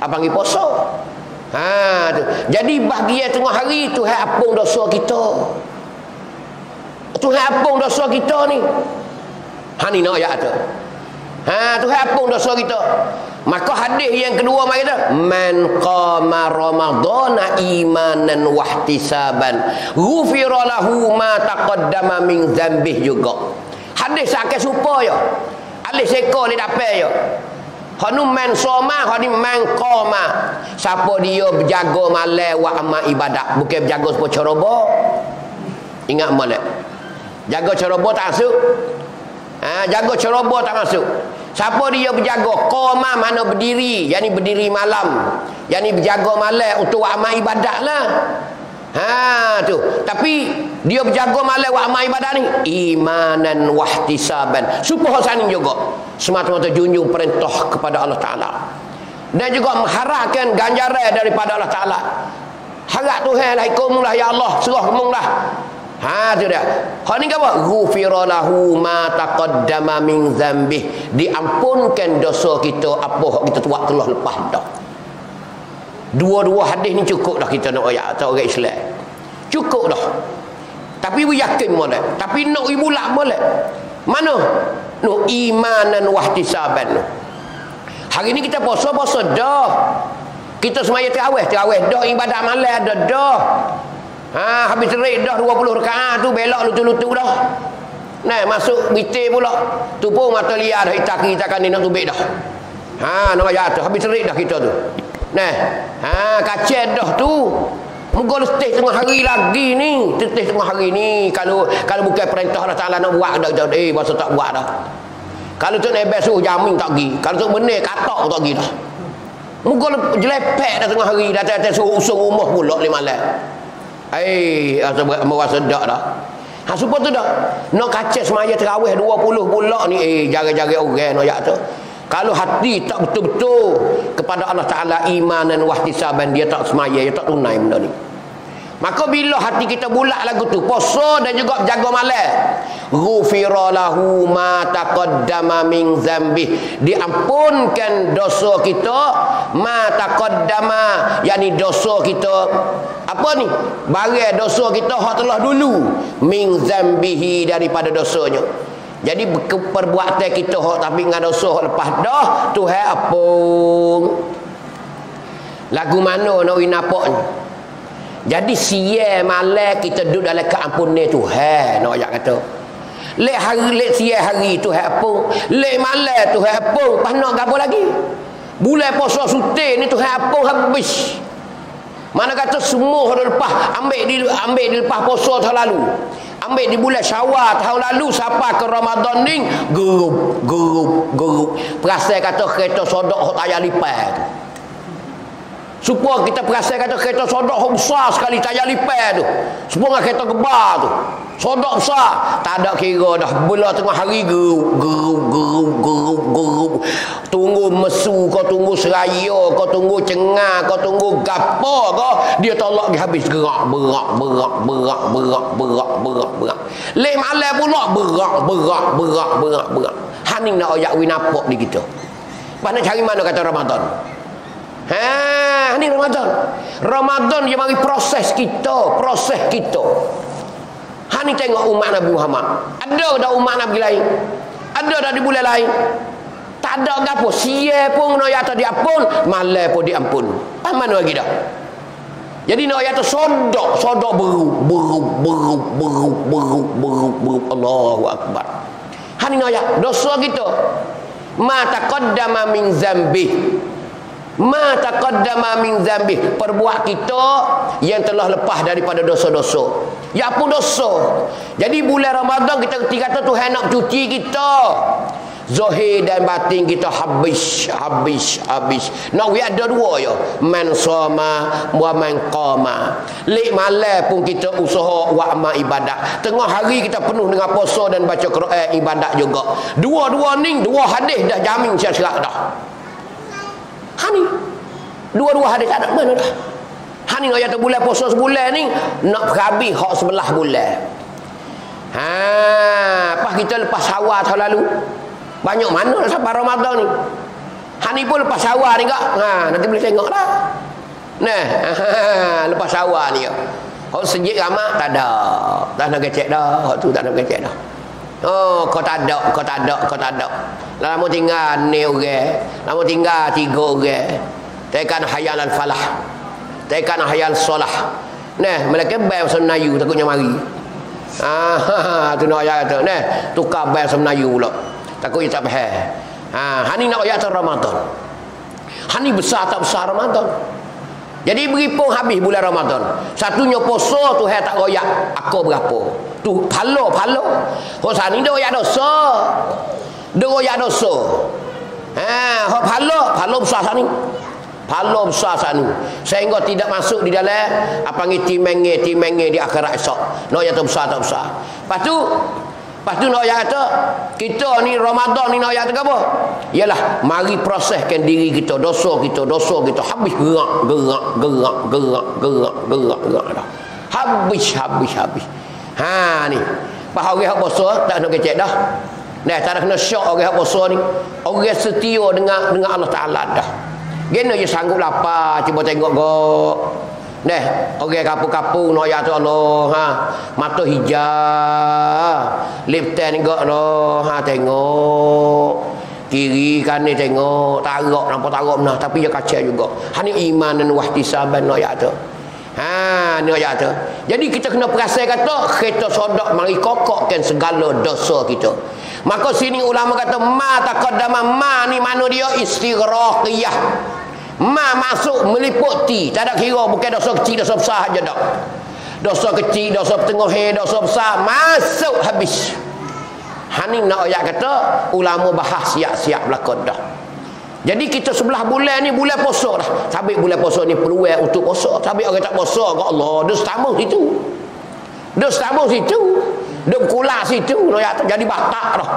apa panggil puasa. Ha tu. Jadi bahagian tengah hari tu hai apung dosa kita. Tu hai apung dosa kita ni. Ha ni nak ayat tu. Ha tu hai apung dosa kita. Maka hadis yang kedua mari kata man qama ramadhana imanan wahtisaban ghufira lahu ma taqaddama min dzambih juga. Hadis sakit supaya Alis ekor ni dapat ya. Hanu man soma, hani man qoma. Siapa dia berjaga malam wa amal ibadat, bukan berjaga sepuluh ceroboh. Ingat molek. Jaga ceroboh tak masuk. Ha, jaga ceroboh tak masuk. Siapa dia berjaga qoma mana berdiri, yani berdiri malam. Yani berjaga malam untuk amal ibadat lah. Ha tu. Tapi dia berjaga malam wa amal ibadah ni imanan wahtisaban. Supaya saning juga semata-mata junjung perintah kepada Allah Taala. Dan juga mengharapkan ganjaran daripada Allah Taala. Harap Tuhan lah ikumlah ya Allah, serah kumlah. Ha tu dia. Ha ni apa? Ghufira lahu ma taqaddama min dzambih. Diampunkan dosa kita apa kita buat telah lepas dah. Dua-dua hadis ni cukup dah kita nak ayat atau orang Islam. Cukup dah. Tapi we yakin boleh. Tapi nak ibu lah boleh. Mana? No imanan wahtisaban. Hari ni kita puasa-puasa dah. Kita semaya terawih, terawih dah ibadat malam ada dah. Ha, habis terik dah 20 rakaat tu belok lutu-lutu dah. Nah, masuk bitir pula. Tu pun mata liar dah itak kita kan nak tubik dah. Ha, nak tu. Habis terik dah kita tu. Nah, ha kacet dah tu. Muka letih tengah hari lagi ni. Letih tengah hari ni. Kalau kalau bukan perintah Allah Ta'ala nak buat. Dah, dah, eh, masa tak buat dah. Kalau tu nebel suruh jamin tak pergi. Kalau tu benar katak tak pergi dah. Muka jelepek dah tengah hari. Dah tak suruh usung rumah pula lima malam. Eh, asa merasa dak dah. Ha supaya tu dah. Nak kaca semaya terawih 20 pula ni eh jaga-jaga orang nak yak tu. Kalau hati tak betul-betul kepada Allah Taala iman dan wahtisaban dia tak semaya, dia tak tunai benda ni. Maka bila hati kita bulat lagu tu, puasa dan juga jaga malam. Ghufira lahu ma taqaddama min zambi. Diampunkan dosa kita ma taqaddama, yakni dosa kita apa ni? Barang dosa kita hak telah dulu min zambihi daripada dosanya. Jadi perbuatan kita hak tapi dengan dosa hak lepas dah Tuhan apung. Lagu mana nak winapak ni? Jadi siya malam kita duduk dalam keampunan Tuhan nak ayat kata. Lek hari lek siya hari Tuhan apung, lek malam Tuhan apung, pas nak gapo lagi? Bulan puasa suti ni Tuhan apung habis. Mana kata semua hari lepas ambil di ambil di lepas puasa tahun lalu. Ambil di bulan Syawal tahun lalu sampai ke Ramadan ni gerup gerup gerup. Perasan kata kereta sodok hok tayar lipat. Supaya kita perasan kata kereta sodok besar sekali tayar lipat tu. Supaya kereta gebar tu. Sodok besar. Tak ada kira dah. Bila tengah hari gerup gerup gerup gerup gerup. Tunggu mesu kau tunggu seraya kau tunggu cengah kau tunggu gapo kau dia tolak dia habis gerak berak berak berak berak berak berak berak. Lek malam pula berak berak berak berak berak. Haning nak ayat winapak di kita. Mana cari mana kata Ramadan? Ha, ni Ramadan. Ramadan dia mari proses kita, proses kita. Ha ni tengok umat Nabi Muhammad. Ada dah umat Nabi lain. Ada dah di bulan lain. Tak ada gapo. Sia pun nak yata diampun, malam pun diampun. Pas mana lagi dah? Jadi nak yata sodok, sodok beru, beru, beru, beru, beru, beru, beru. Allahu akbar. Ha ni nak ayat dosa kita. Ma taqaddama min zambi ma taqaddama min dzambi perbuat kita yang telah lepas daripada dosa-dosa. Ya pun dosa. Jadi bulan Ramadan kita kata Tuhan nak cuci kita. Zahir dan batin kita habis habis habis. Nak we ada dua ya. Man sama wa man qama. Lek malam pun kita usaha wa ma ibadat. Tengah hari kita penuh dengan puasa dan baca Quran ibadat juga. Dua-dua ni dua hadis dah jamin serak dah Ha ni. Dua-dua hadis tak ada mana dah. Ha ni ayat bulan puasa sebulan ni nak habis hak sebelah bulan. Ha, pas kita lepas sawah tahun lalu. Banyak mana dah sampai Ramadan ni. Ha ni pun lepas sawah ni kak. Ha, nanti boleh tengok lah. Nah, ha, [LAUGHS] lepas sawah ni. Hak sejik ramak tak ada. Tak nak kecek dah. Hak tu tak nak kecek dah. Oh, kau tak ada, kau tak ada, kau tak ada. Lama tinggal ni orang. Lama tinggal tiga orang. Tekan hayalan falah. Tekan hayal solah. Nah, mereka bayar bahasa Melayu takutnya mari. Ah, [LAUGHS] tu nak ayat tu. Nah, tukar bayar bahasa Melayu pula. Takutnya tak faham. Ah, hani nak ayat Ramadan. Hani besar tak besar Ramadan. Jadi beripung habis bulan Ramadan. Satunya puasa tu hai tak royak. Aku berapa? Tu palo palo. Hosan ni dia royak dosa. Dia royak dosa. Ha, ho palo, palo besar sana ni. Palo besar sana Sehingga tidak masuk di dalam apa ngi timenge timenge di akhirat esok. No ya tu besar tak besar. Lepas tu Lepas tu nak ayat kata, kita ni Ramadan ni nak ayat kata apa? Yalah, mari proseskan diri kita, dosa kita, dosa kita. Habis gerak, gerak, gerak, gerak, gerak, gerak, gerak. Dah. Habis, habis, habis. Ha ni. Pas orang yang puasa, tak nak kecek dah. Nah, tak nak kena syok orang yang puasa ni. Orang setia dengan dengan Allah Ta'ala dah. Gena je sanggup lapar, cuba tengok kok. Neh, orang kapu-kapu no ya Allah, ha. Mata hijau. Lipten gak no, ha tengok. Kiri kanan tengok, tarak nampak tarak nah tapi dia kacau juga. Ha ni iman dan wahtisaban no ya tu. Ha ni tu. Jadi kita kena perasan kata kereta sodok mari kokokkan segala dosa kita. Maka sini ulama kata ma taqaddama ma ni mana dia istighraqiyah Ma masuk meliputi. Tak ada kira bukan dosa kecil, dosa besar saja dak. Dosa kecil, dosa tengah, dosa besar masuk habis. Hani nak ayat kata ulama bahas siap-siap belakang dah. Jadi kita sebelah bulan ni bulan puasa dah. Sabik bulan puasa ni peluang untuk puasa. Sabik orang tak puasa ke Allah, dia setama situ. Dia setama situ. Dia berkulah situ. Jadi batak dah.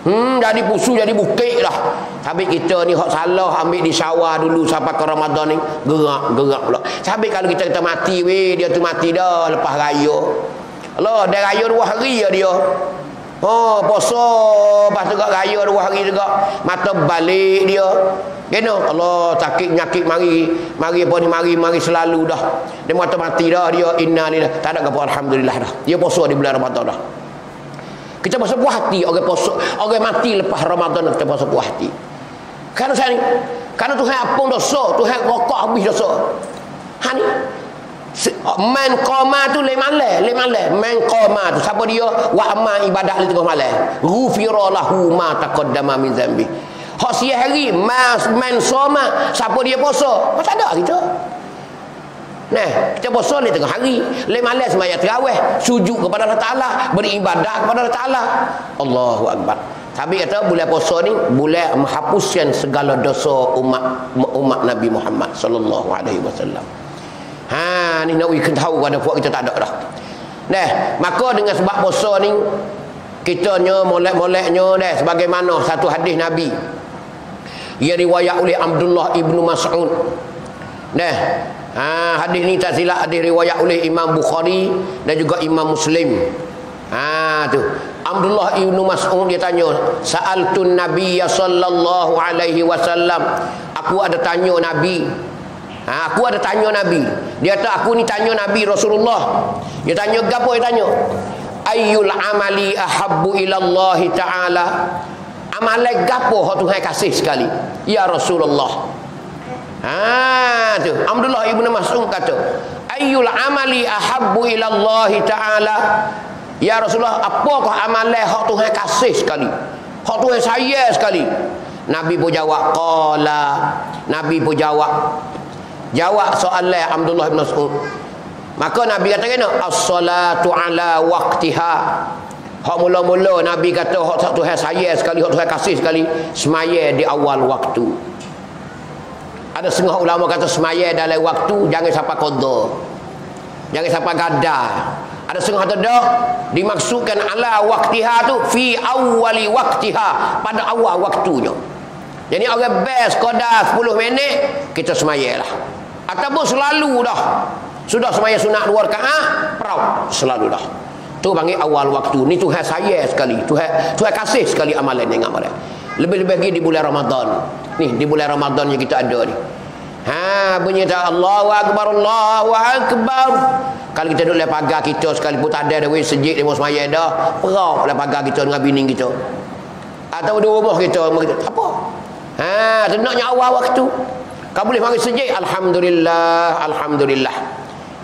Hmm, jadi pusu, jadi bukit lah. Tapi kita ni hak salah ambil di sawah dulu sampai ke Ramadan ni. Gerak, gerak pula. Tapi kalau kita kita mati weh, dia tu mati dah lepas raya. Allah, dia raya dua hari ya dia. Oh, puasa lepas tu raya dua hari juga. Mata balik dia. Kena Allah sakit nyakit mari mari apa ni mari mari selalu dah. Dia mata mati dah dia inna lillahi. Tak ada apa alhamdulillah dah. Dia puasa di bulan Ramadan dah. Kita puasa puas hati orang puasa, orang mati lepas Ramadan kita puasa puas hati. Karena saya ni, karena Tuhan apa dosa, Tuhan rokok habis dosa. Ha ni. Man qama tu le malam, le malam. Man qama tu siapa dia? Wa amal ibadat di tengah malam. Ghufira lahu ma taqaddama min zambi. Hak hari mas soma, siapa dia puasa? Apa tak ada kita? Nah, kita puasa ni tengah hari. Lain malam semaya terawih. Sujud kepada Allah Ta'ala. Beribadah kepada Allah Ta'ala. Allahu Akbar. Tapi kata bulan puasa ni bulan menghapuskan segala dosa umat umat Nabi Muhammad sallallahu alaihi wasallam. Ha ni nak kita tahu pada puak kita tak ada dah. Nah, maka dengan sebab puasa ni kita nya molek-moleknya dah sebagaimana satu hadis Nabi yang riwayat oleh Abdullah ibnu Mas'ud. Nah, Ha, hadis ni tak silap hadis riwayat oleh Imam Bukhari dan juga Imam Muslim. Ha tu. Abdullah bin Mas'ud dia tanya, "Sa'altun Nabi sallallahu alaihi wasallam." Aku ada tanya Nabi. Ha, aku ada tanya Nabi. Dia kata aku ni tanya Nabi Rasulullah. Dia tanya gapo dia tanya? Ayyul amali ahabbu ila Allah taala? Amalan gapo hak Tuhan kasih sekali? Ya Rasulullah. Ha tu. Abdullah ibnu Mas'ud kata, "Ayyul amali ahabbu ila Allah taala?" Ya Rasulullah, apakah amalan hak Tuhan kasih sekali? Hak Tuhan sayang sekali. Nabi pun jawab, qala. Nabi pun jawab. Jawab soalan Abdullah bin Mas'ud. Maka Nabi kata kena as-salatu ala waqtiha. Hak mula-mula Nabi kata hak Tuhan sayang sekali, hak Tuhan kasih sekali, semaya di awal waktu. Ada setengah ulama kata semaya dalam waktu jangan sampai qada. Jangan sampai gada. Ada setengah dak dimaksudkan ala waktiha tu fi awwali waktiha pada awal waktunya. Jadi orang best qada 10 minit kita semaya lah. Ataupun selalu dah. Sudah semaya sunat dua rakaat, perau selalu dah. Tu panggil awal waktu. Ni Tuhan saya sekali. Tuhan Tuhan kasih sekali amalan yang amalan. Lebih-lebih lagi di bulan Ramadan. Ni di bulan Ramadan yang kita ada ni. Ha bunyi tak Allahu akbar Allahu akbar. Kalau kita duduk lepas pagar kita sekali pun tak ada dah weh sejik demo semaya dah. Perau lepas pagar kita dengan bini kita. Atau di rumah kita, apa? Ha tenaknya awal waktu. Kau boleh mari sejik alhamdulillah alhamdulillah.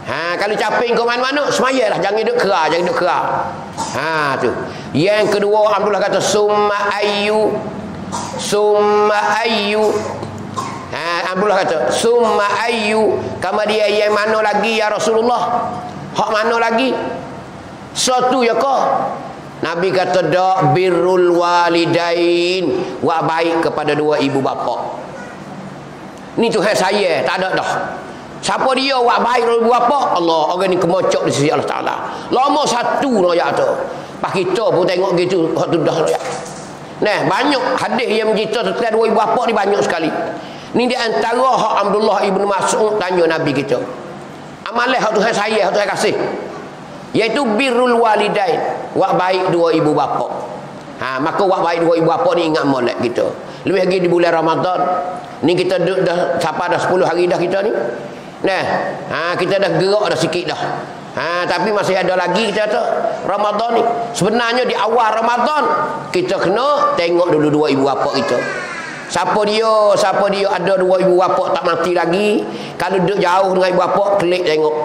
Ha kalau caping ke mana-mana semayalah jangan duduk kerah jangan duduk kerah. Ha tu. Yang kedua Abdullah kata summa ayyu summa ayyu ha, Abdullah kata summa ayyu kama dia yang mana lagi ya Rasulullah? Hak mana lagi? Satu ya kau Nabi kata dak birrul walidain. Wa baik kepada dua ibu bapa. Ni Tuhan saya tak ada dah. Siapa dia buat baik kepada ibu bapa? Allah orang ni kemocok di sisi Allah Ta'ala. Lama satu no ya tu. Pas kita pun tengok gitu hak tu dah ya Nah, banyak hadis yang mencerita tentang dua ibu bapa ni banyak sekali. Ni di antara hak Abdullah ibnu Mas'ud tanya Nabi kita. Amalan hak Tuhan saya, hak Tuhan kasih. Iaitu birrul walidain. Wak baik dua ibu bapa. Ha, maka wak baik dua ibu bapa ni ingat molek kita. Lebih lagi di bulan Ramadan. Ni kita dah, dah siapa dah 10 hari dah kita ni. Nah, ha, kita dah gerak dah sikit dah. Ha, tapi masih ada lagi kita kata Ramadan ni. Sebenarnya di awal Ramadan kita kena tengok dulu dua ibu bapa kita. Siapa dia? Siapa dia ada dua ibu bapa tak mati lagi? Kalau duduk jauh dengan ibu bapa, klik tengok.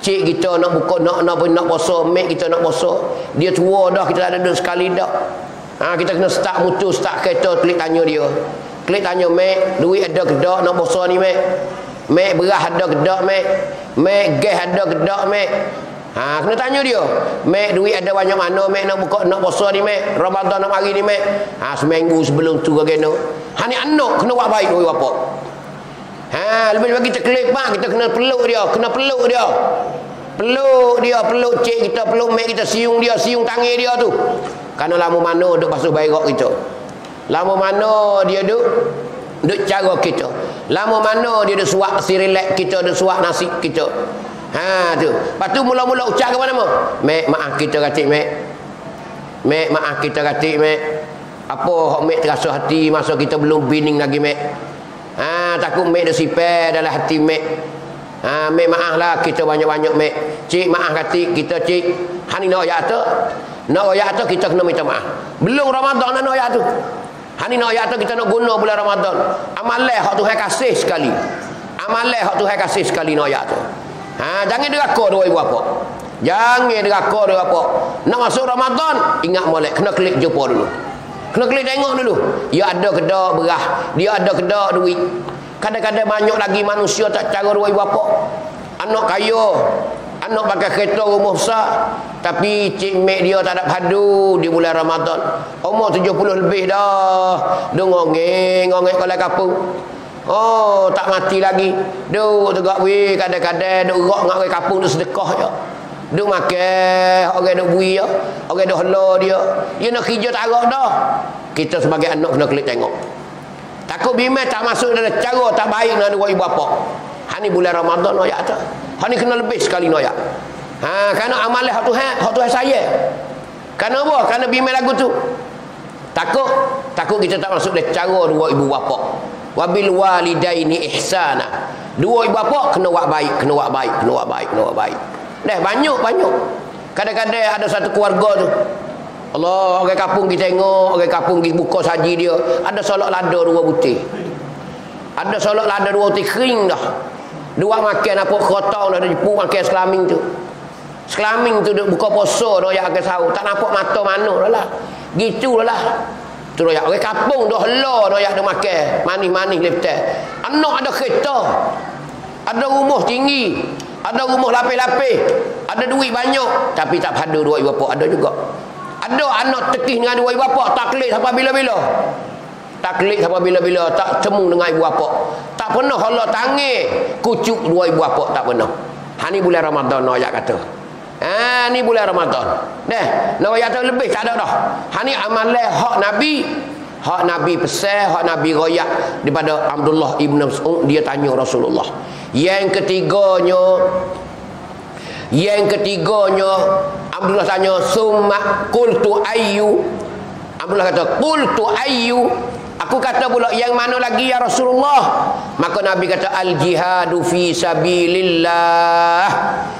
Cik kita nak buka nak nak nak puasa, mek kita nak puasa. Dia tua dah kita ada duduk sekali dah. Ha, kita kena start mutu, start kereta, klik tanya dia. klik tanya mek duit ada ke tak nak puasa ni mek mek beras ada ke tak mek mek gas ada ke tak mek Ha, kena tanya dia. Mek duit ada banyak mana mek nak buka nak puasa ni mek. Ramadan nak hari ni mek. Ha, seminggu sebelum tu kena. Ha ni anak kena buat baik duit bapak. Ha, lebih lagi kita kelip mak kita kena peluk dia, kena peluk dia. Peluk dia, peluk cik kita, peluk mek kita, siung dia, siung tangi dia tu. Karena lama mana duk basuh bayrak kita. Lama mana dia duk duk cara kita. Lama mana dia duk suak si relax kita, duk suak nasi kita. Ha tu. Lepas tu mula-mula ucap ke mana? Mek maaf kita katik mek. Mek maaf kita katik mek. Apa hak mek terasa hati masa kita belum bining lagi mek. Ha takut mek dah sipar dalam hati mek. Ha mek maaf lah kita banyak-banyak mek. Cik maaf katik kita cik. Ha ni nak ayat tu. Nak ayat tu kita kena minta maaf. Belum Ramadan nak ayat tu. Ha ni nak ayat tu kita nak guna bulan Ramadan. Amalan hak Tuhan kasih sekali. Amalan hak Tuhan kasih sekali nak ayat tu. Ha, jangan deraka dua ibu apa. Jangan deraka dua apa. Nak masuk Ramadan, ingat molek kena klik jumpa dulu. Kena klik tengok dulu. Dia ada ke tak berah, dia ada ke tak duit. Kadang-kadang banyak lagi manusia tak cara dua ibu apa. Anak kaya, anak pakai kereta rumah besar, tapi cik mek dia tak ada padu di bulan Ramadan. Umur 70 lebih dah. Dengar ngeng-ngeng kalau kapung. Oh, tak mati lagi. Duk tegak we kadang-kadang duk gerak ngak we kapung duk sedekah je. Duk makan, orang duk bui je. Orang duk hela dia. Dia nak kerja tak agak dah. Kita sebagai anak kena klik tengok. Takut bimai tak masuk dalam cara tak baik dengan dua ibu bapa. Ha ni bulan Ramadan noyak tu. Ha ni kena lebih sekali noyak. Ha kerana amalan hak Tuhan, hak Tuhan saya. Kerana apa? Kerana bimai lagu tu. Takut, takut kita tak masuk dalam cara dua ibu bapa wabil walidaini ihsana dua ibu bapa kena buat baik kena buat baik kena buat baik kena buat baik dah banyak banyak kadang-kadang ada satu keluarga tu Allah orang kampung kita tengok orang kampung pergi buka saji dia ada solok lada dua butir ada solok lada dua butir kering dah dua makan apa khotong dah jepuk makan selaming tu selaming tu buka poso dah yang akan sahur tak nampak mata mana lah gitu lah Tu royak orang kampung dah hela dah dah makan. Manis-manis lepte. Anak ada kereta. Ada rumah tinggi. Ada rumah lapis-lapis. Ada duit banyak tapi tak padu dua ibu bapa ada juga. Ada anak tekih dengan dua ibu bapa tak kelik sampai bila-bila. Tak kelik sampai bila-bila tak temu dengan ibu bapa. Tak pernah Allah tangi kucuk dua ibu bapa tak pernah. Ha ni bulan Ramadan nak kata. Ha ni bulan Ramadan. Dah, nak ayat lebih tak ada dah. Ha ni amalan hak Nabi. Hak Nabi pesan, hak Nabi royak daripada Abdullah Ibn Mas'ud dia tanya Rasulullah. Yang ketiganya yang ketiganya Abdullah tanya summa qultu ayyu Abdullah kata qultu ayyu Aku kata pula yang mana lagi ya Rasulullah? Maka Nabi kata al jihadu fi sabilillah.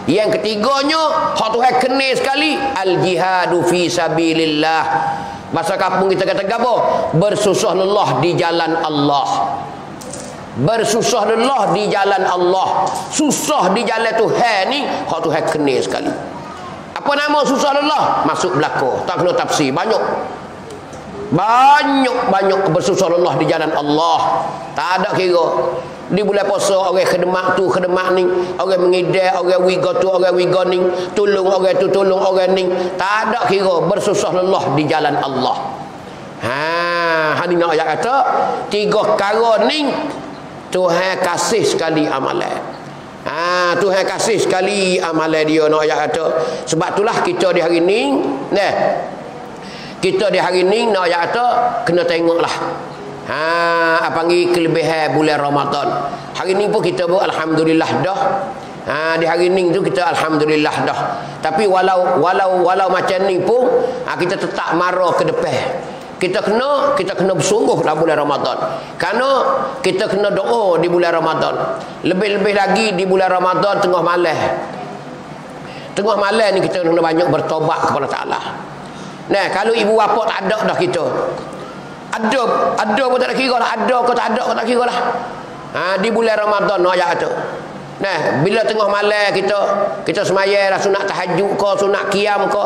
Yang ketiganya, hak Tuhan kena sekali al jihadu fi sabilillah. Masa kampung kita kata gapo? Bersusah lelah di jalan Allah. Bersusah lelah di jalan Allah. Susah di jalan Tuhan ni, hak Tuhan kena sekali. Apa nama susah lelah? Masuk belaka. Tak kena tafsir. Banyak banyak-banyak bersusah Allah di jalan Allah. Tak ada kira. Di bulan puasa orang khidmat tu khidmat ni, orang mengidai, orang wiga tu, orang wiga ni, tolong orang tu, tolong orang ni. Tak ada kira bersusah Allah di jalan Allah. Ha, hari nak ayat kata, tiga perkara ni Tuhan kasih sekali amalan. Ha, Tuhan kasih sekali amalan dia nak ayat kata. Sebab itulah kita di hari ni, nah, kita di hari ni nak kata kena tengoklah. Ha apa panggil kelebihan bulan Ramadan. Hari ni pun kita pun alhamdulillah dah. Ha di hari ni tu kita alhamdulillah dah. Tapi walau walau walau macam ni pun ha, kita tetap marah ke depan. Kita kena kita kena bersungguh dalam bulan Ramadan. Kerana kita kena doa di bulan Ramadan. Lebih-lebih lagi di bulan Ramadan tengah malam. Tengah malam ni kita kena banyak bertobat kepada Taala Nah, kalau ibu bapa tak ada dah kita. Ada, ada pun tak ada kira lah. Ada ke tak ada ke tak kira lah. Ha, di bulan Ramadan no ayat tu. Nah, bila tengah malam kita kita semayang dah sunat tahajud ke, sunat qiyam ke,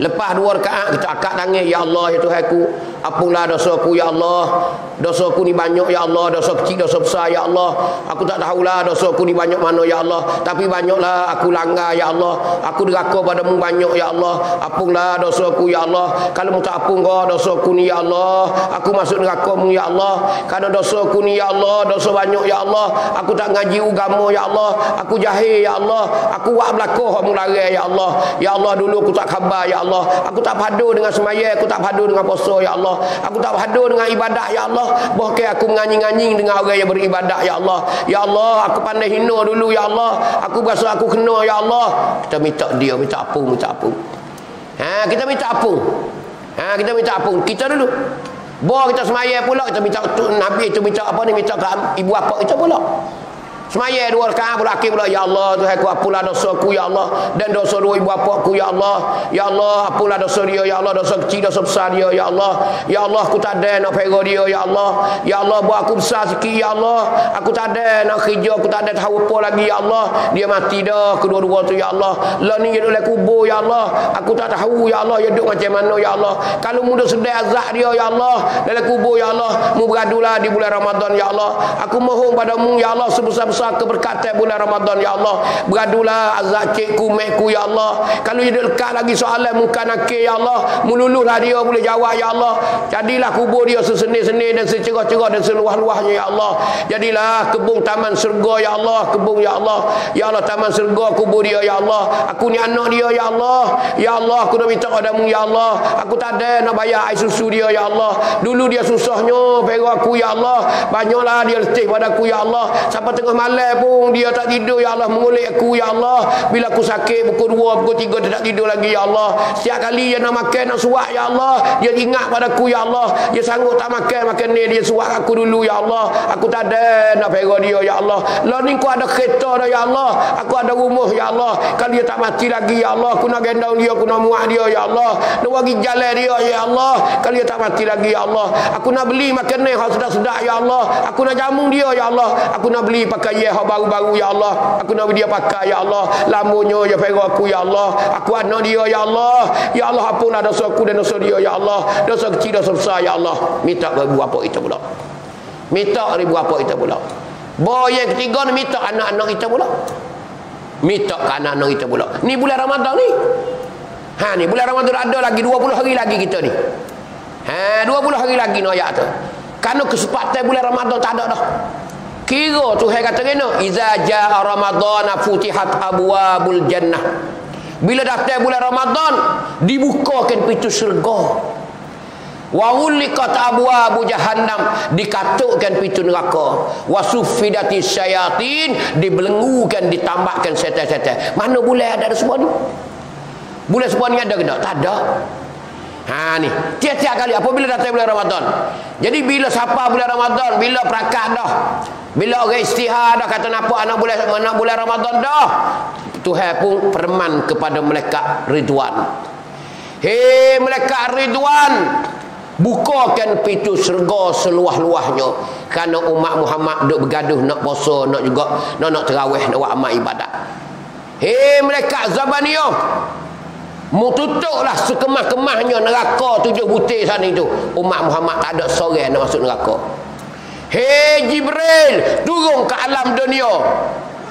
lepas dua rakaat kita akak tangan ya Allah ya Tuhanku, apalah dosaku ya Allah. Dosaku ni banyak ya Allah, dosa kecil dosa besar ya Allah. Aku tak tahulah dosaku ni banyak mana ya Allah, tapi banyaklah aku langgar ya Allah. Aku deraka padamu banyak ya Allah. Apalah dosaku ya Allah. Kalau mu tak apun kau dosaku ni ya Allah, aku masuk neraka mu ya Allah. Karena dosaku ni ya Allah, dosa banyak ya Allah. Aku tak ngaji agama ya Allah aku jahil ya Allah. Aku buat belakang hak mularai ya Allah. Ya Allah dulu aku tak khabar ya Allah. Aku tak padu dengan semaya aku tak padu dengan puasa ya Allah. Aku tak padu dengan ibadat ya Allah. Bahkan aku menganyi-anyi dengan orang yang beribadat ya Allah. Ya Allah aku pandai hina dulu ya Allah. Aku rasa aku kena ya Allah. Kita minta dia minta apa minta apa. Ha kita minta apa? Ha kita minta apa? Kita dulu. Bawa kita semaya pula kita minta Nabi itu minta apa ni minta ke ibu apa kita pula Semaya dua rakaat berakhir pula ya Allah Tuhan aku apalah dosaku ya Allah dan dosa dua ibu bapa aku ya Allah ya Allah apalah dosa dia ya Allah dosa kecil dosa besar dia ya Allah ya Allah aku tak ada nak pera dia ya Allah ya Allah buat aku besar sikit ya Allah aku tak ada nak kerja aku tak ada tahu apa lagi ya Allah dia mati dah kedua-dua tu ya Allah lah ni dia dalam kubur ya Allah aku tak tahu ya Allah dia duduk macam mana ya Allah kalau muda sedar azab dia ya Allah dalam kubur ya Allah mu beradulah di bulan Ramadan ya Allah aku mohon padamu ya Allah sebesar besar keberkatan bulan Ramadan ya Allah beradulah azab cikgu mekku ya Allah kalau dia dekat lagi soalan muka nakir ya Allah mulululah dia boleh jawab ya Allah jadilah kubur dia sesenir-senir dan secerah-cerah dan seluah-luahnya ya Allah jadilah kebun taman surga ya Allah kebun ya Allah ya Allah taman surga kubur dia ya Allah aku ni anak dia ya Allah ya Allah aku dah minta padamu ya Allah aku tak ada nak bayar air susu dia ya Allah dulu dia susahnya perak aku ya Allah banyaklah dia letih padaku ya Allah sampai tengah malam malam pun dia tak tidur ya Allah mengulik aku ya Allah bila aku sakit pukul 2 pukul 3 dia tak tidur lagi ya Allah setiap kali dia nak makan nak suak ya Allah dia ingat pada aku ya Allah dia sanggup tak makan makan ni dia suak aku dulu ya Allah aku tak ada nak pera dia ya Allah lah ni aku ada kereta dah ya Allah aku ada rumah ya Allah kalau dia tak mati lagi ya Allah aku nak gendong dia aku nak muak dia ya Allah nak bagi jalan dia ya Allah kalau dia tak mati lagi ya Allah aku nak beli makan ni sedap-sedap ya Allah aku nak jamu dia ya Allah aku nak beli pakai ye hak baru-baru ya Allah. Aku nak dia pakai ya Allah. Lamunya ya fero aku ya Allah. Aku anak dia ya Allah. Ya Allah apalah dosa aku dan dosa dia ya Allah. Dosa kecil dosa besar ya Allah. Minta ribu apa kita pula. Minta ribu apa kita pula. Boy yang ketiga ni minta anak-anak kita pula. Minta ke anak-anak kita pula. Ni bulan Ramadan ni. Ha ni bulan Ramadan ada lagi 20 hari lagi kita ni. Ha 20 hari lagi no ayat tu. Kerana kesempatan bulan Ramadan tak ada dah Kira Tuhan kata kena iza jaa Ramadan futihat abwabul jannah. Bila datang bulan Ramadan dibukakan pintu syurga. Wa ulikat abwabu jahannam dikatukkan pintu neraka. Wa sufidati syayatin dibelenggukan ditambahkan setan-setan. Mana bulan ada semua ni? Bulan semua ni ada ke tak? Tak ada. Ha ni, tiap-tiap kali apabila datang bulan Ramadan. Jadi bila siapa bulan Ramadan, bila perakat dah. Bila orang istihar dah kata nampak anak bulan mana bulan Ramadan dah. Tuhan pun perman kepada mereka Ridwan. Hei mereka Ridwan, bukakan pintu syurga seluah-luahnya kerana umat Muhammad duk bergaduh nak puasa, nak juga nak nak tarawih, nak buat amal ibadat. Hei mereka Zabaniyah, Mututuplah sekemah-kemahnya neraka tujuh butir sana itu. Umat Muhammad tak ada seorang nak masuk neraka. Hei Jibril, turun ke alam dunia.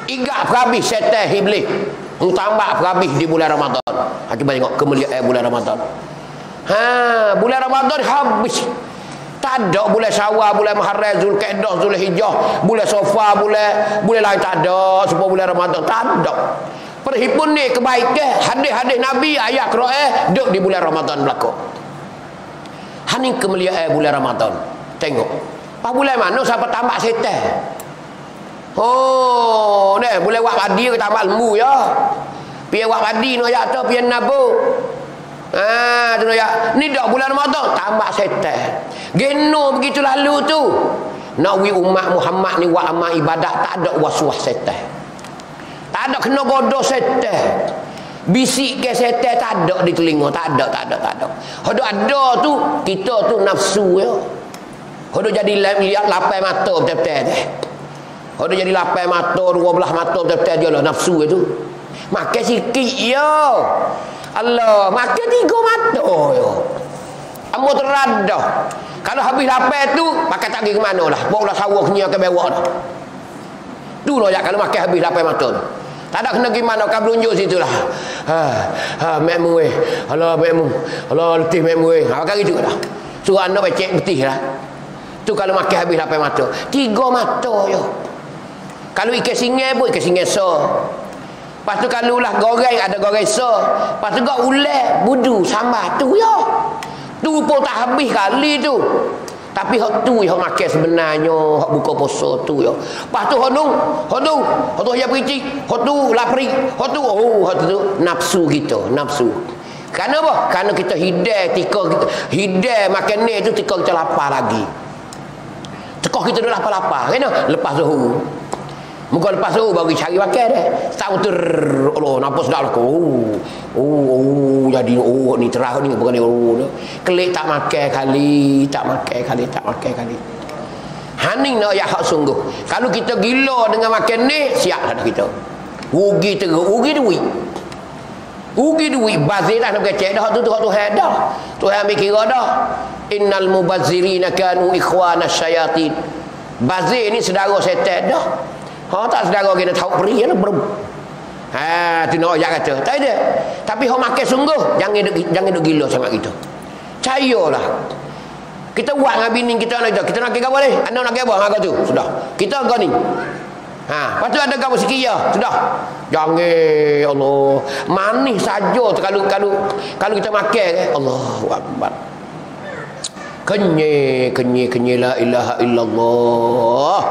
Ingat perhabis setan iblis. Tambah perhabis di bulan Ramadan. Ha, cuba tengok kemuliaan bulan Ramadan. Ha, bulan Ramadan habis. Tak ada bulan Syawal, bulan Muharram, Zulkaidah, Zulhijjah, bulan Safar, bulan bulan lain tak ada, semua bulan Ramadan tak ada. Perhipun ni kebaikan hadis-hadis Nabi ayat Quran duduk di bulan Ramadan berlaku. Haning kemuliaan bulan Ramadan. Tengok. Pas bulan mana siapa tambah setan? Oh, ni boleh buat padi ke tambah lembu ya. Pi buat padi no ya tu pi nabu. Ah, tu ya. Ni dak bulan Ramadan tambah setan. Geno begitu lalu tu. Nak wi umat Muhammad ni buat amal ibadat tak ada waswas setan. Tak ada kena godoh setan. Bisik ke setan tak ada di telinga, tak ada, tak ada, tak ada. Hodo ada tu, kita tu nafsu ya. Hodo jadi lihat lapai mata betul-betul deh. Ada jadi lapai mata, dua belah mata betul dia lah nafsu itu. Makan sikit ya. Allah, makan tiga mata ya. Amu terada. Kalau habis lapai tu, makan tak pergi ke mana lah. Bawa lah sawah kenyia ke bawah dah. Tu lah ya, kalau makan habis lapai mata tu. Tak ada kena gimana kau berunjuk situ lah. Ha, ha, mek mu eh. Allah mek mu. Allah letih mek mu eh. Ha, kan gitu dah. Suruh anak becek betih lah. Tu kalau makan habis lapai mata. Tiga mata ya. Kalau ikan singai pun ikan singai so. Lepas tu kalau lah goreng ada goreng so. Lepas tu kau ulat budu sambal tu ya. Tu pun tak habis kali tu. Tapi hak tu yang makan sebenarnya hak buka puasa tu ya. Lepas tu hak tu, hak tu, hak tu ya perici, hak tu lapri, hak tu oh hak tu nafsu kita, nafsu. Apa? Karena kita hidai tika kita hidai makan ni tu tika kita lapar lagi. Tekah kita dah lapar-lapar, kena lepas zuhur. Muka lepas tu bagi cari makan dia. Tak betul. Allah nampak sedap lah. Oh, oh, oh, jadi oh ni terah ni bukan ni oh. Kelik tak makan kali, tak makan kali, tak makan kali. Haning nak ya hak sungguh. Kalau kita gila dengan makan ni, siap dah kita. Rugi teruk, rugi duit. Rugi duit bazir dah nak kecek dah tu tu tu dah. Tuhan ambil kira dah. Innal mubazzirina kanu ikhwana syayatin. Bazir ni saudara setan dah. Ha tak saudara kita tahu peri ya bro. Ha tu nak ayat kata. Tak ada. Tapi hok makan sungguh jangan duk jangan duk gila sangat kita. Cayalah. Kita buat dengan bini kita nak kita nak apa boleh? Anak nak apa hang tu? Sudah. Kita kau ni. Ha, lepas tu ada kamu sikit ya. Sudah. Jangan Allah. Manis saja kalau kalau kalau kita makan eh. Allahu akbar kenye kenye kenye la ilaha illallah.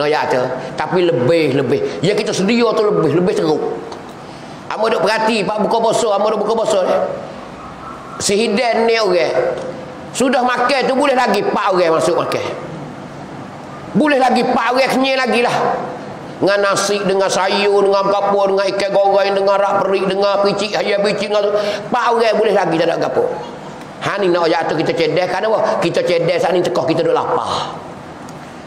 No ya tu. Tapi lebih lebih. Ya kita sedia tu lebih lebih teruk. Amo duk perhati pak buka puasa amo duk buka puasa ni si hidan ni orang sudah makan tu boleh lagi pak orang masuk makan. Boleh lagi pak orang kenye lagi lah. Dengan nasi dengan sayur dengan kapur dengan ikan goreng dengan rak perik dengan picik ayam picik dengan pak orang boleh lagi tak ada kapur Ha ni nak tu kita cedek kan apa? Kita cedek saat ni tekah kita duk lapar.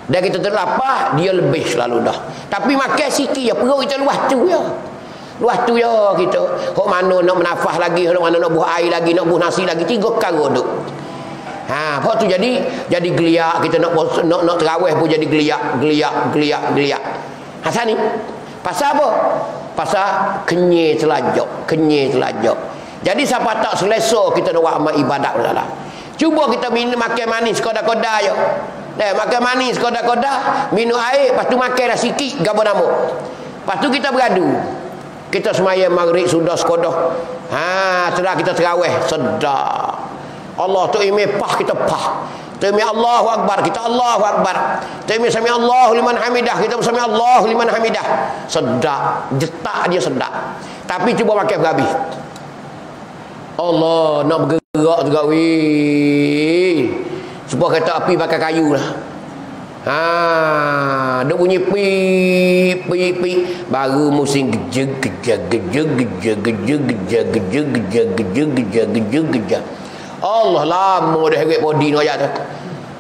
Dan kita duk lapar, dia lebih selalu dah. Tapi makan sikit ya, perut kita luas tu ya. Luas tu ya kita. Hok mana nak menafah lagi, hok mana nak buah air lagi, nak buah nasi lagi, tiga kali duk. Ha, apa tu jadi jadi geliak kita nak nak nak terawih pun jadi geliak, geliak, geliak, geliak. Hasan ni. Pasal apa? Pasal kenye telajak, kenye telajak. Jadi siapa tak selesa kita nak buat amal ibadat lah. Cuba kita minum makan manis koda-koda yo. Eh makan manis koda-koda, minum air, lepas tu makan dah sikit gapo nama. Lepas tu kita beradu. Kita semaya maghrib sudah sekodah. Ha, setelah kita terawih, sedap. Allah tu ime pah kita pah. Temi Allahu Akbar kita Allahu Akbar. Temi sami Allahu liman hamidah kita sami Allahu liman hamidah. Sedap, jetak dia sedap. Tapi cuba makan berhabis. Allah nak bergerak juga weh. Supaya kata api pakai kayu lah. Ha, dok bunyi pi pi pi baru musim gejeg gejeg gejeg gejeg gejeg gejeg gejeg gejeg gejeg gejeg gejeg gejeg Allah lama dah heret body ni ayat tu.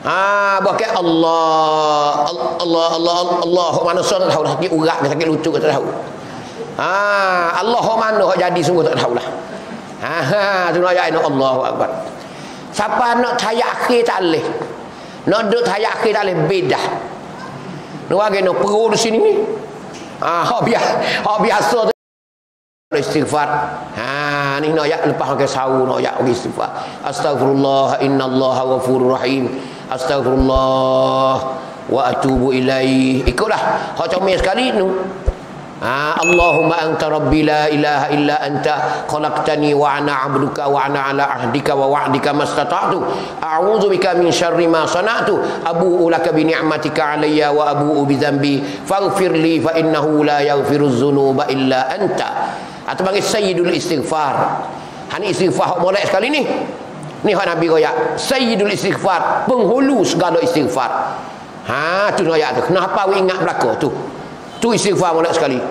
Ha, bahkan Allah Allah Allah Allah mana sana tahu dah sakit urat sakit lutut tak tahu. Ha, Allah mana jadi sungguh tak tahu lah. Ha ha tu nak ayat Allahu akbar. Siapa nak tayak akhir tak leh. Nak duduk tayak akhir tak leh bedah. Nak bagi nak perlu di sini ni. Ha hak biasa hak biasa tu istighfar. Ha ni nak ayat lepas ke sawu nak ayat istighfar. Astagfirullah innallaha ghafurur rahim. Astagfirullah wa atubu ilaih. Ikutlah. Hak comel sekali tu. Ha, Allahumma anta rabbi la ilaha illa anta khalaqtani wa ana 'abduka wa ana 'ala ahdika wa wa'dika mastata'tu. A'udzu bika min syarri ma sana'tu. Abu'u laka bi ni'matika 'alayya wa abu'u bi dhanbi. Faghfir li fa innahu la yaghfiru dzunuba illa anta. Atau panggil sayyidul istighfar. Hani istighfar hok molek sekali ni. Ni hak nabi royak. Sayyidul istighfar penghulu segala istighfar. Ha tu royak tu. Kenapa awak ingat belaka tu Tu istighfar molek sekali.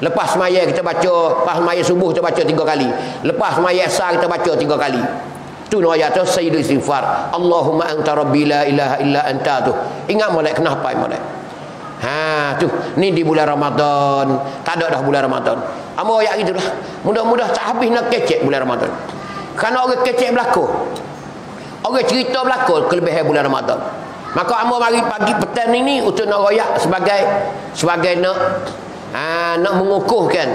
Lepas semaya kita baca, lepas semaya subuh kita baca tiga kali. Lepas semaya asar kita baca tiga kali. Tu no ayat tu sayyidul istighfar. Allahumma anta rabbi la ilaha illa anta tu. Ingat molek kenapa molek? Ha tu, ni di bulan Ramadan. Tak ada dah bulan Ramadan. Amo ayat gitulah. Mudah-mudah tak habis nak kecek bulan Ramadan. Karena orang kecek berlaku. Orang cerita berlaku kelebihan bulan Ramadan. Maka amo mari pagi petang ini untuk nak royak sebagai sebagai nak ha, nak mengukuhkan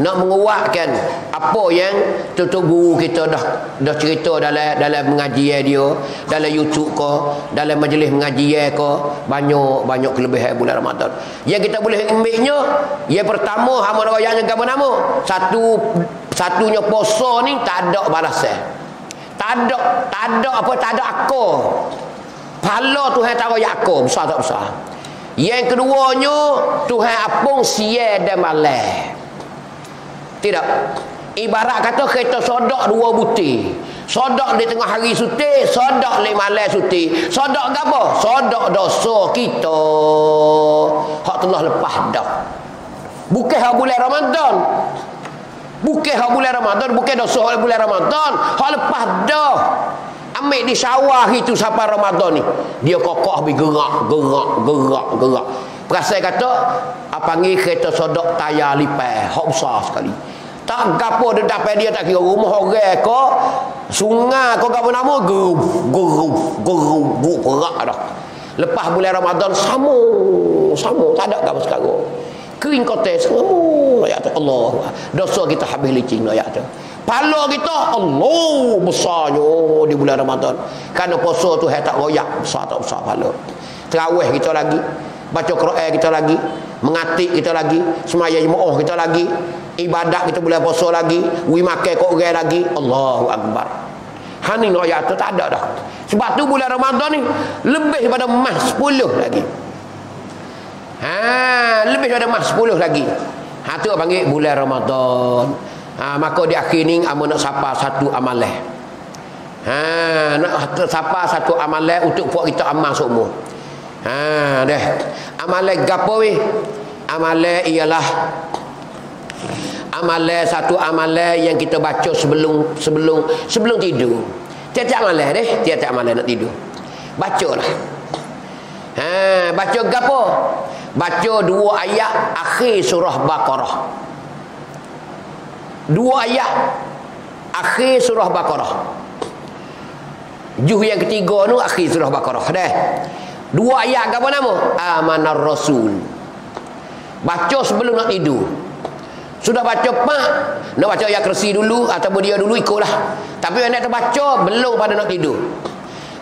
nak menguatkan apa yang tutup guru kita dah dah cerita dalam dalam mengaji dia dalam YouTube ke dalam majlis mengaji ke banyak banyak kelebihan bulan Ramadan. Yang kita boleh ambilnya yang pertama hamba rayanya apa nama? Satu satunya puasa ni tak ada balasan tak ada tak ada apa tak ada akar pahala Tuhan tak raya akar besar tak besar yang keduanya Tuhan apung siya dan malam tidak. Ibarat kata kereta sodok dua buti. Sodok di tengah hari suti, sodok di malam suti. Sodok apa? Sodok dosa kita. Hak telah lepas dah. Bukan hak bulan Ramadan. Bukan hak bulan Ramadan, bukan dosa hak bulan Ramadan. Hak lepas dah. Ambil di sawah itu sampai Ramadan ni. Dia kokoh bi gerak, gerak, gerak, gerak. Perasaan kata, apa ni kereta sodok tayar lipai. Hak besar sekali. Tak gapo dia dapat dia tak kira rumah orang ke sungai ke apa nama geru geru geru bu perak dah. Lepas bulan Ramadan sama sama tak ada gapo sekarang. Kering kotes semua ayat Allah. Dosa kita habis licin ayat tu. Pala kita Allah besarnya di bulan Ramadan. Karena puasa tu hai tak royak besar tak besar pala. Terawih kita lagi baca Quran kita lagi mengatik kita lagi semaya jemaah kita lagi ibadat kita boleh puasa lagi wi makan kok orang lagi. Allahu akbar. Hani raya tu tak ada dah. Sebab tu bulan Ramadan ni lebih daripada emas 10 lagi. Ha lebih daripada emas 10 lagi. Ha tu panggil bulan Ramadan ha maka di akhir ni amo nak sapa satu amalan ha nak sapa satu amalan untuk buat kita amal semua Ha dah. Amalan gapo weh? Amalan ialah amalan satu amalan yang kita baca sebelum sebelum sebelum tidur. Tiap-tiap amalan deh, tiap-tiap amalan nak tidur. Bacalah. Ha, baca gapo? Baca dua ayat akhir surah Baqarah. Dua ayat akhir surah Baqarah. Juh yang ketiga tu akhir surah Baqarah dah. Dua ayat apa nama? Amanar Rasul. Baca sebelum nak tidur. Sudah baca pak, nak baca ayat kursi dulu ataupun dia dulu ikutlah. Tapi nak terbaca belum pada nak tidur.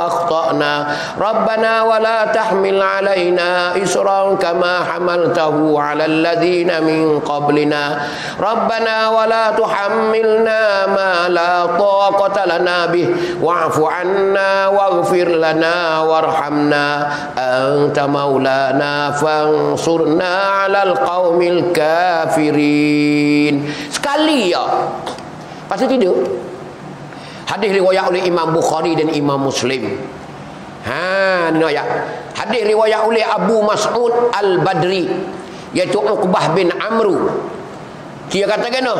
أخطأنا ربنا ولا تحمل علينا إسرا كما حملته على الذين من قبلنا ربنا ولا تحملنا ما لا طاقة لنا به واعف عنا واغفر لنا وارحمنا أنت مولانا فانصرنا على القوم الكافرين sekali ya Pasal tidur Hadis riwayat oleh Imam Bukhari dan Imam Muslim. Ha, ni ayat. Hadis riwayat oleh Abu Mas'ud Al-Badri iaitu Uqbah bin Amru. Dia kata kena.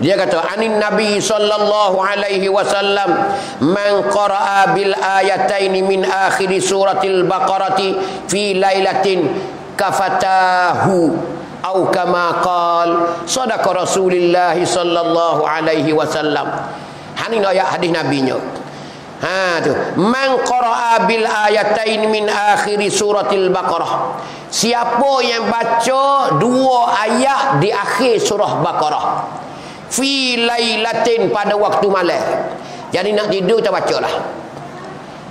Dia kata anin Nabi sallallahu alaihi wasallam man qara'a bil ayatain min akhir suratil baqarati fi lailatin kafatahu au kama qal sadaqa Rasulullah sallallahu alaihi wasallam Hani ayat hadis nabinya. Ha tu. Man qara'a bil ayatain min akhir suratil Baqarah. Siapa yang baca dua ayat di akhir surah Baqarah. Fi lailatin pada waktu malam. Jadi nak tidur kita bacalah.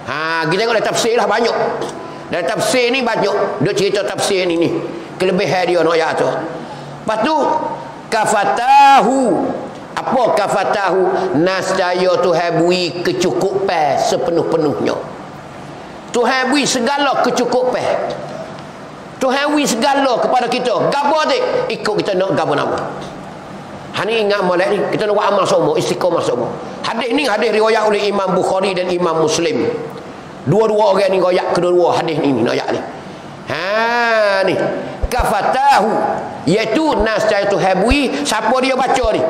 Ha kita tengok dalam tafsir lah banyak. Dalam tafsir ni banyak. Dia cerita tafsir ni ni. Kelebihan dia ayat tu. Lepas tu kafatahu apa kafatahu nascaya Tuhan bui kecukupan sepenuh-penuhnya Tuhan bui segala kecukupan Tuhan wi segala kepada kita. Gapo tu? Ikut kita nak gapo nama. Hani ingat molek ni, kita nak buat amal semua, istiqomah semua. Hadis ni hadis riwayat oleh Imam Bukhari dan Imam Muslim. Dua-dua orang ni riwayat kedua-dua hadis ni ni ayat ni. Ha ni. Kafatahu iaitu nas tu habui siapa dia baca ni?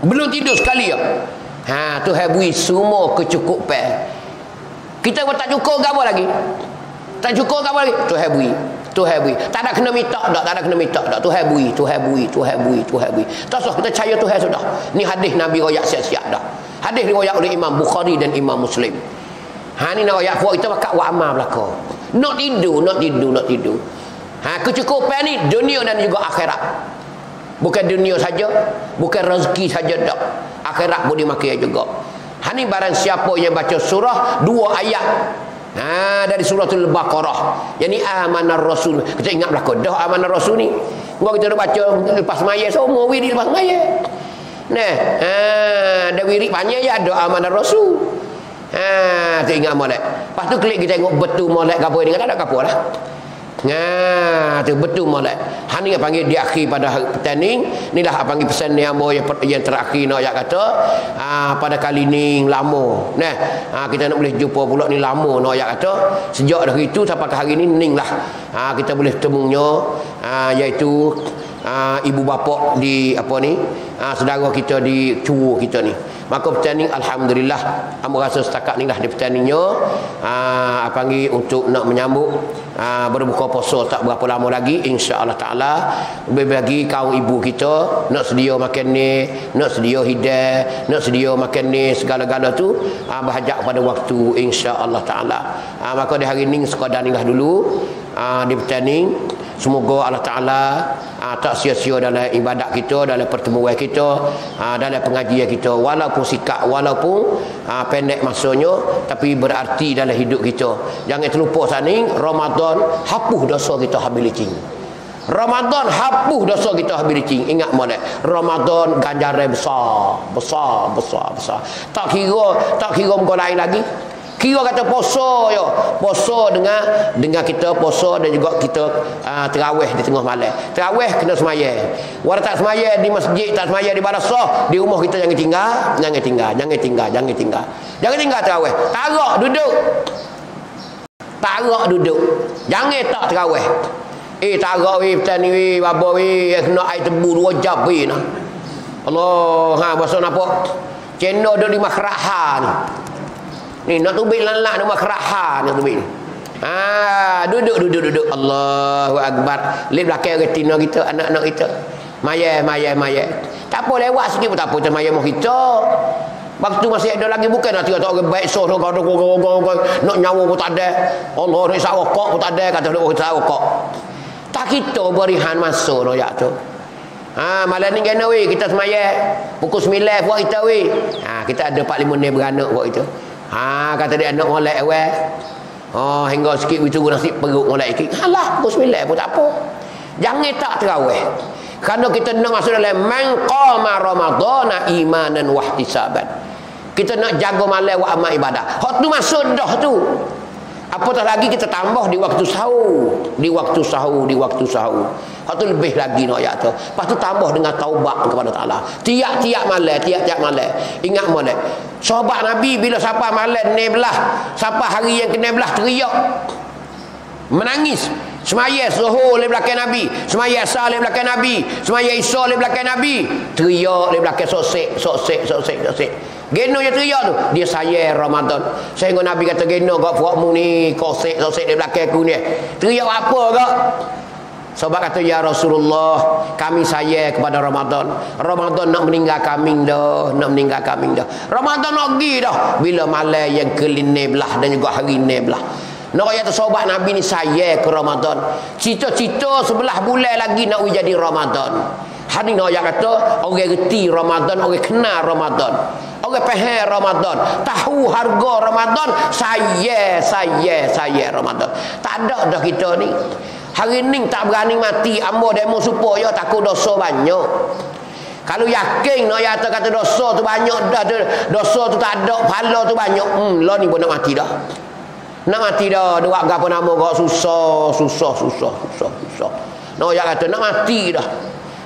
Belum tidur sekali ya. Ha tu habui semua kecukupan. Kita pun tak cukup gapo lagi. Tak cukup apa lagi? Tu habui. Tu habui. Tak ada kena minta dak, tak ada kena minta dak. Tu habui, tu habui, tu habui, tu habui. Tak usah kita percaya Tuhan sudah. Ni hadis Nabi royak siap-siap dah. Hadis riwayat oleh Imam Bukhari dan Imam Muslim. Ha ni nak royak buat kita pakat wa amal belaka. Nak tidur, nak tidur, nak tidur. Ha kecukupan ni dunia dan juga akhirat. Bukan dunia saja, bukan rezeki saja dak. Akhirat pun dimakai juga. Ha ni barang siapa yang baca surah dua ayat Ha dari suratul Baqarah. Yani amanar rasul. Kita ingat belaka dah amanar rasul ni. Gua kita dah baca lepas maya semua wirid lepas maya. Nah, ha ada wirid panjang ya ada amanar rasul. Ha tu ingat molek. Lepas tu klik kita tengok betul molek gapo ni. Tak ada gapo lah. Nah, tu betul molek. Han ni panggil di akhir pada pertanding. Inilah apa panggil pesan yang yang, yang terakhir nak ayat kata. Ah pada kali ni lama. Nah, ah kita nak boleh jumpa pula ni lama nak ayat kata. Sejak dari itu sampai ke hari ni ning lah. Ah kita boleh temunya ah iaitu ah ibu bapa di apa ni? Ah saudara kita di cuwo kita ni. Maka pertanding Alhamdulillah Amba rasa setakat ni lah di pertandingnya ah, Apa panggil untuk nak menyambut aa, Berbuka puasa tak berapa lama lagi InsyaAllah ta'ala. Lagi kaum ibu kita Nak sedia makan ni Nak sedia hidayah Nak sedia makan ni Segala-gala tu aa, Berhajak pada waktu InsyaAllah ta'ala. Aa, Maka di hari ni sekadar ni lah dulu aa, Di pertanding Semoga Allah Ta'ala uh, tak sia-sia dalam ibadat kita, dalam pertemuan kita, uh, dalam pengajian kita. Walaupun sikap, walaupun uh, pendek masanya, tapi berarti dalam hidup kita. Jangan terlupa saat ni, Ramadan hapus dosa kita habis licin. Ramadan hapus dosa kita habis licin. Ingat mana? Ramadan ganjaran besar. Besar, besar, besar. Tak kira, tak kira muka lain lagi. Kira kata poso yo. Poso dengan dengan kita poso dan juga kita uh, terawih di tengah malam. Terawih kena semaya. Walau tak semaya di masjid, tak semaya di barasah, di rumah kita jangan tinggal, jangan tinggal, jangan tinggal, jangan tinggal. Jangan tinggal terawih. Tarak duduk. Tarak duduk. Jangan tak terawih. Eh tarak weh petani weh babo weh kena air tebu dua jam weh nah. Allah ha masa nampak. Cendol duduk di makraha ni. Ni nak tubik lalak nama keraha nak tubik ni. Ha, duduk duduk duduk. Allahu akbar. Lep belakang retina kita, anak-anak kita. Maya maya maya. Tak apa lewat sikit pun tak apa tu maya mau kita. Waktu masih ada lagi bukan nak tengok orang baik so kau kau kau nak nyawa pun tak ada. Allah ni sawak kok pun tak ada kata dia sawak kok. Tak kita berihan masa royak tu. Ha, malam ni kena weh kita semaya pukul 9 buat kita weh. Ha, kita ada 4 5 ni beranak buat itu. Ha kata dia nak molek awal. Oh hingga sikit itu nasi perut molek sikit. Pukul 9 pun tak apa. Jangan tak terawih. Kerana kita nak masuk dalam man qama ramadhana imanan wa ihtisaban. Kita nak jaga malam wa amal ibadah. Hak tu masuk dah tu. Apatah lagi kita tambah di waktu sahur. Di waktu sahur, di waktu sahur. Hak tu lebih lagi nak ayat tu. Lepas tu tambah dengan taubat kepada Ta'ala. Tiap-tiap malam, tiap-tiap malam. Ingat malam. Sahabat Nabi bila siapa malam ni belah. Siapa hari yang kena belah teriak. Menangis. Semaya zuhur oleh belakang Nabi. Semaya asal oleh belakang Nabi. Semaya isya oleh belakang Nabi. Teriak oleh belakang sosek, sosek, sosek, sosek. Geno yang teriak tu dia saya Ramadan. Saya dengan Nabi kata geno kau buatmu ni kosek kosek di belakang aku ni. Teriak apa kau? Sebab kata ya Rasulullah kami saya kepada Ramadan. Ramadan nak meninggal kami dah, nak meninggal kami dah. Ramadan nak pergi dah bila malam yang ke-15 dan juga hari 16. Nak kata sahabat Nabi ni saya ke Ramadan. Cita-cita sebelah bulan lagi nak jadi Ramadan. Hari ni ayat kata orang reti Ramadan, orang kenal Ramadan. Orang faham Ramadan, tahu harga Ramadan, saya, saya, saya Ramadan. Tak ada dah kita ni. Hari ni tak berani mati, ambo demo supaya takut dosa banyak. Kalau yakin nak ya kata dosa tu banyak dah dosa tu tak ada pahala tu banyak. Hmm, lo ni pun nak mati dah. Nak mati dah dua gapo nama kau susah susah susah susah susah. Nak ya kata nak mati dah.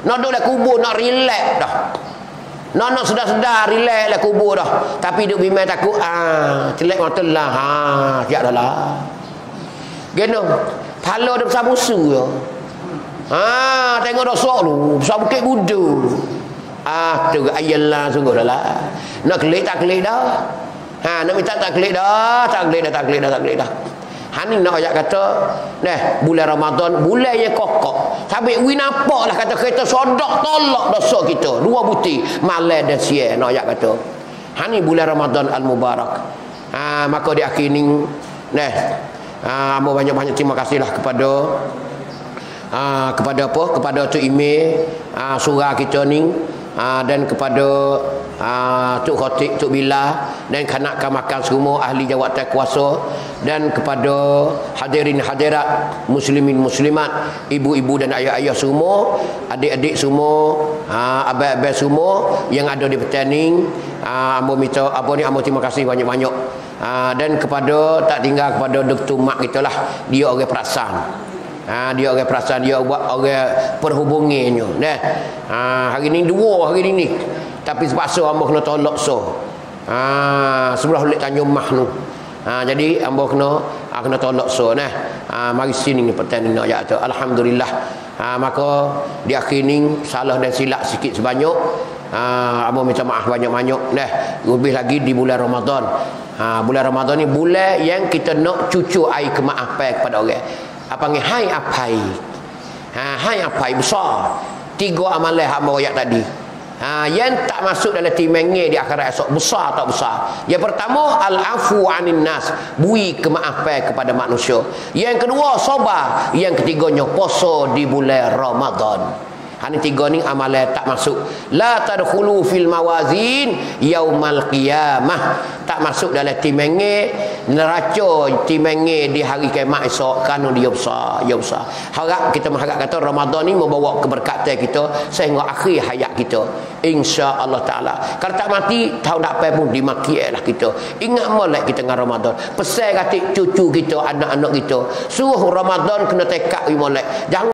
Nak duduk dalam kubur nak relax dah. Nak nak sedar-sedar relax dalam kubur dah. Tapi duk bimbang takut ah celek mata lah. Ha siap dah lah. Geno pala dia besar musuh ya. Ha tengok dah sok lu besar bukit budu ah tu ayalah sungguh dah lah. Nak kelik tak kelik dah Ha nak minta tak klik dah, tak klik dah, tak klik dah, tak klik dah. Ha ni nak ayat kata, nah bulan Ramadan bulan yang kokok. Win apa lah kata kita sodok tolak dosa kita. Dua buti, malam dan siang nak ayat kata. Ha ni bulan Ramadan al-Mubarak. Ha maka di akhir ni nah ha banyak-banyak terima kasihlah kepada ha, kepada apa? Kepada tu email ha, surah kita ni ha, dan kepada ha, Tuk Khotib, Tuk Bila dan kanakkan makan semua ahli jawatan kuasa dan kepada hadirin hadirat muslimin muslimat ibu-ibu dan ayah-ayah semua adik-adik semua ha, abang-abang semua yang ada di pertanding ha, ambo minta apa ni ambo terima kasih banyak-banyak ha, dan kepada tak tinggal kepada Dr. Mak kita lah dia orang perasan Ha, dia orang perasan dia buat orang perhubungannya. Nah. Ha, hari ni dua hari ni. Tapi sepaksa hamba kena tolak so. Ha, sebelah ulit Tanjung Mah tu. Ha, jadi hamba kena ha, kena tolak so nah. Ha, mari sini ni nak ayat tu. Alhamdulillah. Ha, maka di akhir ni salah dan silap sikit sebanyak. Ha, hamba minta maaf banyak-banyak. Nah, lebih lagi di bulan Ramadan. Ha, bulan Ramadan ni bulan yang kita nak cucu air kemaafan kepada orang apa panggil hai apai ha hai apai besar tiga amalan hamba ayat tadi ha yang tak masuk dalam timenge di akhirat esok besar tak besar? Yang pertama al afu anin nas bui kemaafan kepada manusia. Yang kedua sabar yang ketiganya puasa di bulan Ramadan Hani tiga ni amalan tak masuk. La tadkhulu fil mawazin yaumal qiyamah. Tak masuk dalam timenge neraca timenge di hari kiamat esok kerana dia besar, dia besar. Harap kita mengharap kata Ramadan ni membawa keberkatan kita sehingga akhir hayat kita. Insya-Allah taala. Kalau tak mati, tahu tak apa pun dimakilah kita. Ingat molek kita dengan Ramadan. Pesan kata cucu kita, anak-anak kita, suruh Ramadan kena tekak molek. Jangan